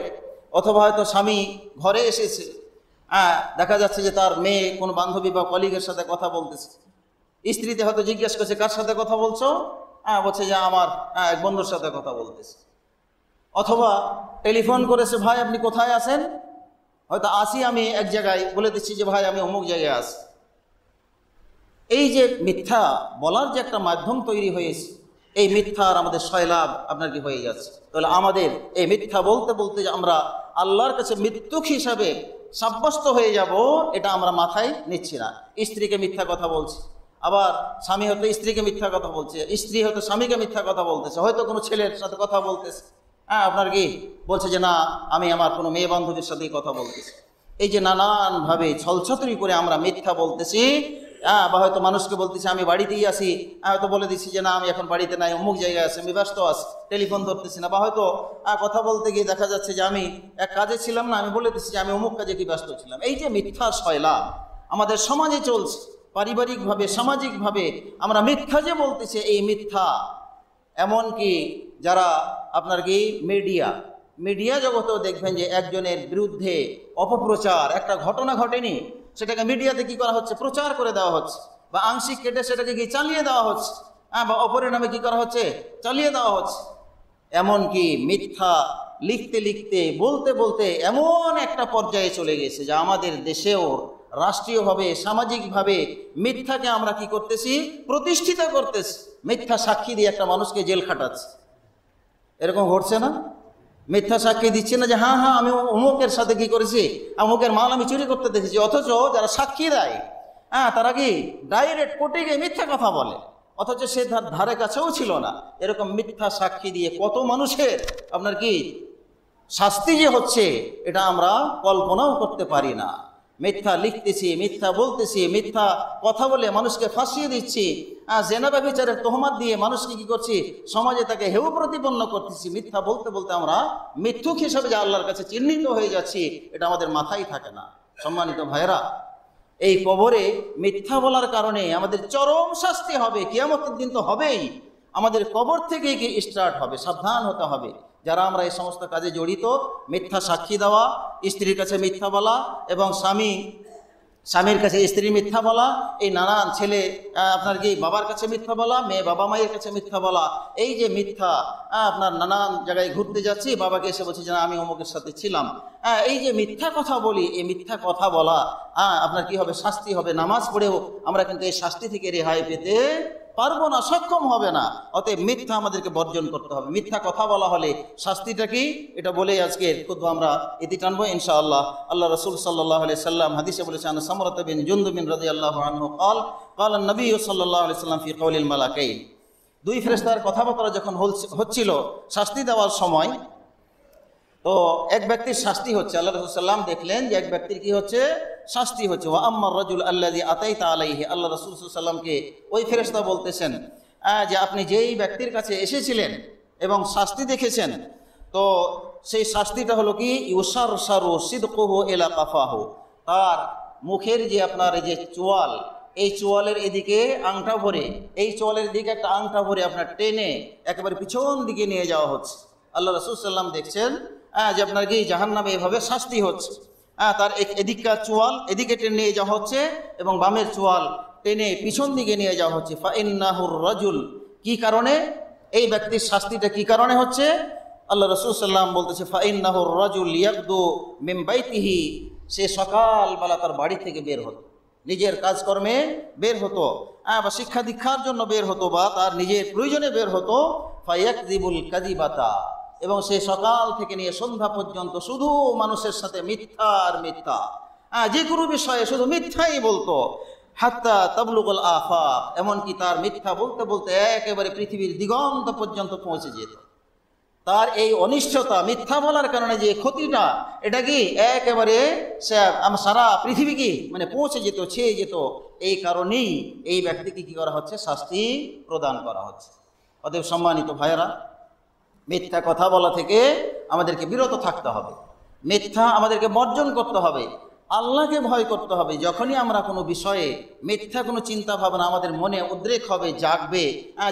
Speaker 1: অথবা হয়তো স্বামী ঘরে এসেছে। হ্যাঁ দেখা যাচ্ছে যে তার মেয়ে কোনো বান্ধবী বা কলিগের সাথে কথা বলতেছে। স্ত্রীতে হয়তো জিজ্ঞেস করছে, কার সাথে কথা বলছো? হ্যাঁ বলছে যে আমার হ্যাঁ, এক বন্ধুর সাথে কথা বলতেছে। অথবা টেলিফোন করেছে ভাই আপনি কোথায় আছেন? হয়তো আসি আমি এক জায়গায় বলে দিচ্ছি যে ভাই আমি অমুক জায়গায় আছি। এই যে মিথ্যা বলার যে একটা মাধ্যম তৈরি হয়েছে এই মিথ্যার আমাদের সয়লাভ আপনার কি হয়ে যাচ্ছে? তাহলে আমাদের এই মিথ্যা বলতে বলতে যে আমরা আল্লাহর কাছে মৃত্যুক হিসাবে সাব্যস্ত হয়ে যাব এটা আমরা মাথায় নিচ্ছি না। স্ত্রীকে মিথ্যা কথা বলছি। আবার স্বামী হয়তো স্ত্রীকে মিথ্যা কথা বলছে স্ত্রী হয়তো স্বামীকে মিথ্যা কথা বলতেছে হয়তো কোনো ছেলের সাথে কথা বলতেছে। হ্যাঁ আপনার কি? বলছে যে না আমি আমার কোনো মেয়ে বান্ধবীর সাথেই কথা বলতেছি। এই যে নানানভাবে ছলছতরি করে আমরা মিথ্যা বলতেছি হ্যাঁ বা হয়তো মানুষকে বলতেছি আমি বাড়িতেই আসি হ্যাঁ, হয়তো বলে দিচ্ছি যে না আমি এখন বাড়িতে নাই অমুক জায়গায় আছি আমি ব্যস্ত আছি টেলিফোন ধরতেছি না। বা হয়তো আহ, কথা বলতে গিয়ে দেখা যাচ্ছে যে আমি এক কাজে ছিলাম না আমি বলে দিচ্ছি যে আমি অমুক কাজে কি ব্যস্ত ছিলাম। এই যে মিথ্যা শয়লা আমাদের সমাজে চলছে। পারিবারিকভাবে, সামাজিকভাবে আমরা মিথ্যা যে বলতেছি, এই মিথ্যা। এমনকি যারা আপনার কি, মিডিয়া মিডিয়া জগতেও দেখবেন যে একজনের বিরুদ্ধে অপপ্রচার, একটা ঘটনা ঘটেনি, সেটাকে মিডিয়াতে কি করা হচ্ছে? প্রচার করে দেওয়া হচ্ছে। বা আংশিক কেটে সেটাকে কি চালিয়ে দেওয়া হচ্ছে? হ্যাঁ বা অপরের নামে কি করা হচ্ছে? চালিয়ে দেওয়া হচ্ছে। এমনকি মিথ্যা লিখতে লিখতে, বলতে বলতে এমন একটা পর্যায়ে চলে গেছে যে আমাদের দেশেও রাষ্ট্রীয়ভাবে, সামাজিকভাবে মিথ্যাকে আমরা কি করতেছি? প্রতিষ্ঠিত করতেছি। মিথ্যা সাক্ষী দিয়ে একটা মানুষকে জেল খাটাচ্ছে। এরকম ঘটছে না? মিথ্যা সাক্ষী দিচ্ছে না যে হ্যাঁ হ্যাঁ আমি অমুকের সাথে কি করেছি? অমুকের মাল আমি চুরি করতে দেখেছি। অথচ যারা সাক্ষী দেয় হ্যাঁ তারা কি ডাইরেক্ট কোর্টে গিয়ে মিথ্যা কথা বলে? অথচ সে তার ধারে কাছেও ছিল না। এরকম মিথ্যা সাক্ষী দিয়ে কত মানুষের আপনার কি শাস্তি যে হচ্ছে, এটা আমরা কল্পনাও করতে পারি না। মিথ্যা লিখতেছি, মিথ্যা বলতেছি, মিথ্যা কথা বলে মানুষকে ফাঁসিয়ে দিচ্ছি। জেনাবা বিচারের তহমাত দিয়ে মানুষকে কি করছি? সমাজে তাকে হেউ প্রতিপন্ন করতেছি। মিথ্যা বলতে বলতে আমরা মিথ্যুক হিসাবে যে আল্লাহর কাছে চিহ্নিত হয়ে যাচ্ছি, এটা আমাদের মাথায় থাকে না। সম্মানিত ভাইরা এই কবরে মিথ্যা বলার কারণে আমাদের চরম শাস্তি হবে, কিয়ামতের দিন তো হবেই। আমাদের কবর থেকে কি স্টার্ট হবে? সাবধান হতে হবে। যারা আমরা এই সমস্ত কাজে জড়িত মিথ্যা সাক্ষী দেওয়া স্ত্রীর কাছে মিথ্যা বলা এবং স্বামী স্বামীর কাছে স্ত্রী মিথ্যা বলা এই নানান ছেলে আপনার কি বাবার কাছে মিথ্যা বলা মেয়ে বাবা মায়ের কাছে মিথ্যা বলা এই যে মিথ্যা আপনার নানান জায়গায় ঘুরতে যাচ্ছি বাবাকে এসে বলছি যে আমি অমুকের সাথে ছিলাম। হ্যাঁ এই যে মিথ্যা কথা বলি এই মিথ্যা কথা বলা আহ, আপনার কি হবে? শাস্তি হবে। নামাজ পড়েও আমরা কিন্তু এই শাস্তি থেকে রেহাই পেতে পারব না, সক্ষম হবে না। অতএব মিথ্যা আমাদেরকে বর্জন করতে হবে। মিথ্যা কথা বলা হলে শাস্তিটা কি? এটা বলেই আজকে খুব আমরা এটি টানবো ইনশাআল্লাহ। আল্লাহ রসুল সাল্লাহ আলি সাল্লাম হাদিসে বলেছেন সমরত বিন জুন্দু বিন রাজি আল্লাহ কাল কাল নবী সাল্লাহ আলি সাল্লাম ফি কৌলিল মালাকাইন। দুই ফেরেস্তার কথাবার্তা যখন হচ্ছিল শাস্তি দেওয়ার সময়, তো এক ব্যক্তির শাস্তি হচ্ছে। আল্লাহ রসুল্লাম দেখলেন যে এক ব্যক্তির কি হচ্ছে? শাস্তি হচ্ছে ও আম্মার রজুল আল্লাহ আতাই তা আলাইহি আল্লাহ রসুল সাল্লামকে ওই ফেরেস্তা বলতেছেন যে আপনি যেই ব্যক্তির কাছে এসেছিলেন এবং শাস্তি দেখেছেন, তো সেই শাস্তিটা হলো কি ইউসার সারু সিদকুহু এলা কাফাহু তার মুখের যে আপনার এই যে চোয়াল, এই চোয়ালের এদিকে আংটা ভরে, এই চোয়ালের দিকে একটা আংটা ভরে আপনার টেনে একেবারে পিছন দিকে নিয়ে যাওয়া হচ্ছে। আল্লাহ রসুল সাল্লাম দেখছেন যে আপনার কি জাহান্নামে এভাবে শাস্তি হচ্ছে? হ্যাঁ তার এদিককার চোয়াল এদিকে টেনে নিয়ে যাওয়া হচ্ছে এবং বামের চোয়াল টেনে পিছন দিকে নিয়ে যাওয়া হচ্ছে। ফাইন্নাহুর রাজুল কি কারণে? এই ব্যক্তির শাস্তিটা কি কারণে হচ্ছে? আল্লাহ রসুল সাল্লাম বলতেছে ফাইন্নাহুর রাজুল ইয়াকদু মিম বাইতিহি সে সকালবেলা তার বাড়ি থেকে বের হতো নিজের কাজকর্মে বের হতো হ্যাঁ, বা শিক্ষা দীক্ষার জন্য বের হতো বা তার নিজের প্রয়োজনে বের হতো। ফাইয়াকদিবুল কাদিবাতা এবং সে সকাল থেকে নিয়ে সন্ধ্যা পর্যন্ত শুধু মানুষের সাথে মিথ্যা আর মিথ্যা। হ্যাঁ, যে কোনো বিষয়ে শুধু মিথ্যাই বলতো। হাত্তা তাবলুগল আফা এমনকি তার মিথ্যা বলতে বলতে একেবারে পৃথিবীর দিগন্ত পর্যন্ত পৌঁছে যেত। তার এই অনিষ্টতা মিথ্যা বলার কারণে যে ক্ষতিটা এটা কি একেবারে সে সারা পৃথিবী কি মানে পৌঁছে যেত ছেয়ে যেত? এই কারণেই এই ব্যক্তিকে কি করা হচ্ছে? শাস্তি প্রদান করা হচ্ছে। অতএব সম্মানিত ভাইয়েরা মিথ্যা কথা বলা থেকে আমাদেরকে বিরত থাকতে হবে। মিথ্যা আমাদেরকে বর্জন করতে হবে। আল্লাহকে ভয় করতে হবে। যখনই আমরা কোনো বিষয়ে মিথ্যা কোনো চিন্তা ভাবনা আমাদের মনে উদ্রেক হবে, জাগবে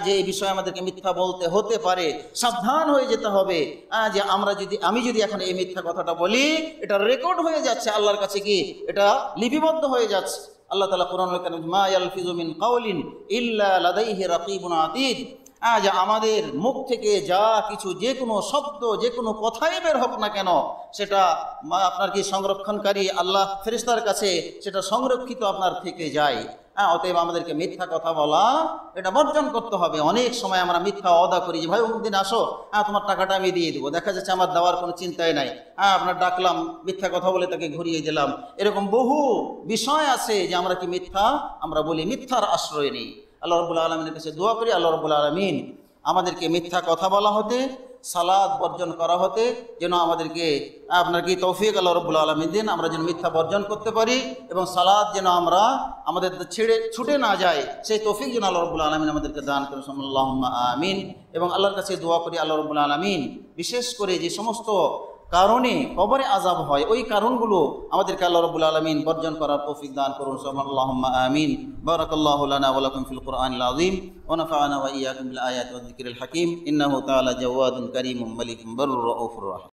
Speaker 1: যে এই বিষয়ে আমাদেরকে মিথ্যা বলতে হতে পারে, সাবধান হয়ে যেতে হবে। যে আমরা যদি, আমি যদি এখন এই মিথ্যা কথাটা বলি, এটা রেকর্ড হয়ে যাচ্ছে আল্লাহর কাছে কি? এটা লিপিবদ্ধ হয়ে যাচ্ছে। আল্লাহ তালা কোরআন মা মিন কাউলিন ইল্লা আতীদ। আজ আমাদের মুখ থেকে যা কিছু, যে কোনো শব্দ, যে কোনো কথাই বের হোক না কেন, সেটা আপনার কি সংরক্ষণকারী আল্লাহ ফেরিস্তার কাছে সেটা সংরক্ষিত আপনার থেকে যায়। হ্যাঁ অতএব আমাদেরকে মিথ্যা কথা বলা, এটা বর্জন করতে হবে। অনেক সময় আমরা মিথ্যা অদা করি যে, ভাই, অমুক দিন আসো হ্যাঁ তোমার টাকাটা আমি দিয়ে দেবো। দেখা যাচ্ছে আমার দেওয়ার কোনো চিন্তাই নাই। হ্যাঁ আপনার ডাকলাম, মিথ্যা কথা বলে তাকে ঘুরিয়ে দিলাম। এরকম বহু বিষয় আছে যে, আমরা কি মিথ্যা? আমরা বলি মিথ্যার আশ্রয় নেই। আল্লাহ রবুল আলমিনের কাছে দোয়া করি, আল্লাহ রবুল আলমিন আমাদেরকে মিথ্যা কথা বলা হতে সালাদ বর্জন করা হতে, যেন আমাদেরকে আপনার কি তৌফিক আল্লাহ রবুল আলমিন দিন, আমরা যেন মিথ্যা বর্জন করতে পারি এবং সালাদ যেন আমরা আমাদের ছেড়ে, ছুটে না যায় সেই তৌফিক যেন আল্লাহ রবুল আলমিন আমাদেরকে দান করে সাল্লাহ আমিন। এবং আল্লাহর কাছে দোয়া করি, আল্লাহ রবুল আলমিন বিশেষ করে যে সমস্ত কারণে কবরে আজাব হয়। ওই কারণগুলো আমাদেরকে আল্লাহ রবুল আলমিন বর্জন করার তৌফিক দান করুন। সাল্লাহুম্মা আমিন। বারাকাল্লাহু লানা ওয়া লাকুম ফিল কুরআনিল আযীম। ওয়া নাফা'না ওয়া ইয়্যাকুম বিল আয়াতি ওয়াজ যিকরিল হাকীম। ইন্নাহু তাআলা জাওয়াদুন কারীমুম মালিকুম বারুর রাউফুর রাহিম।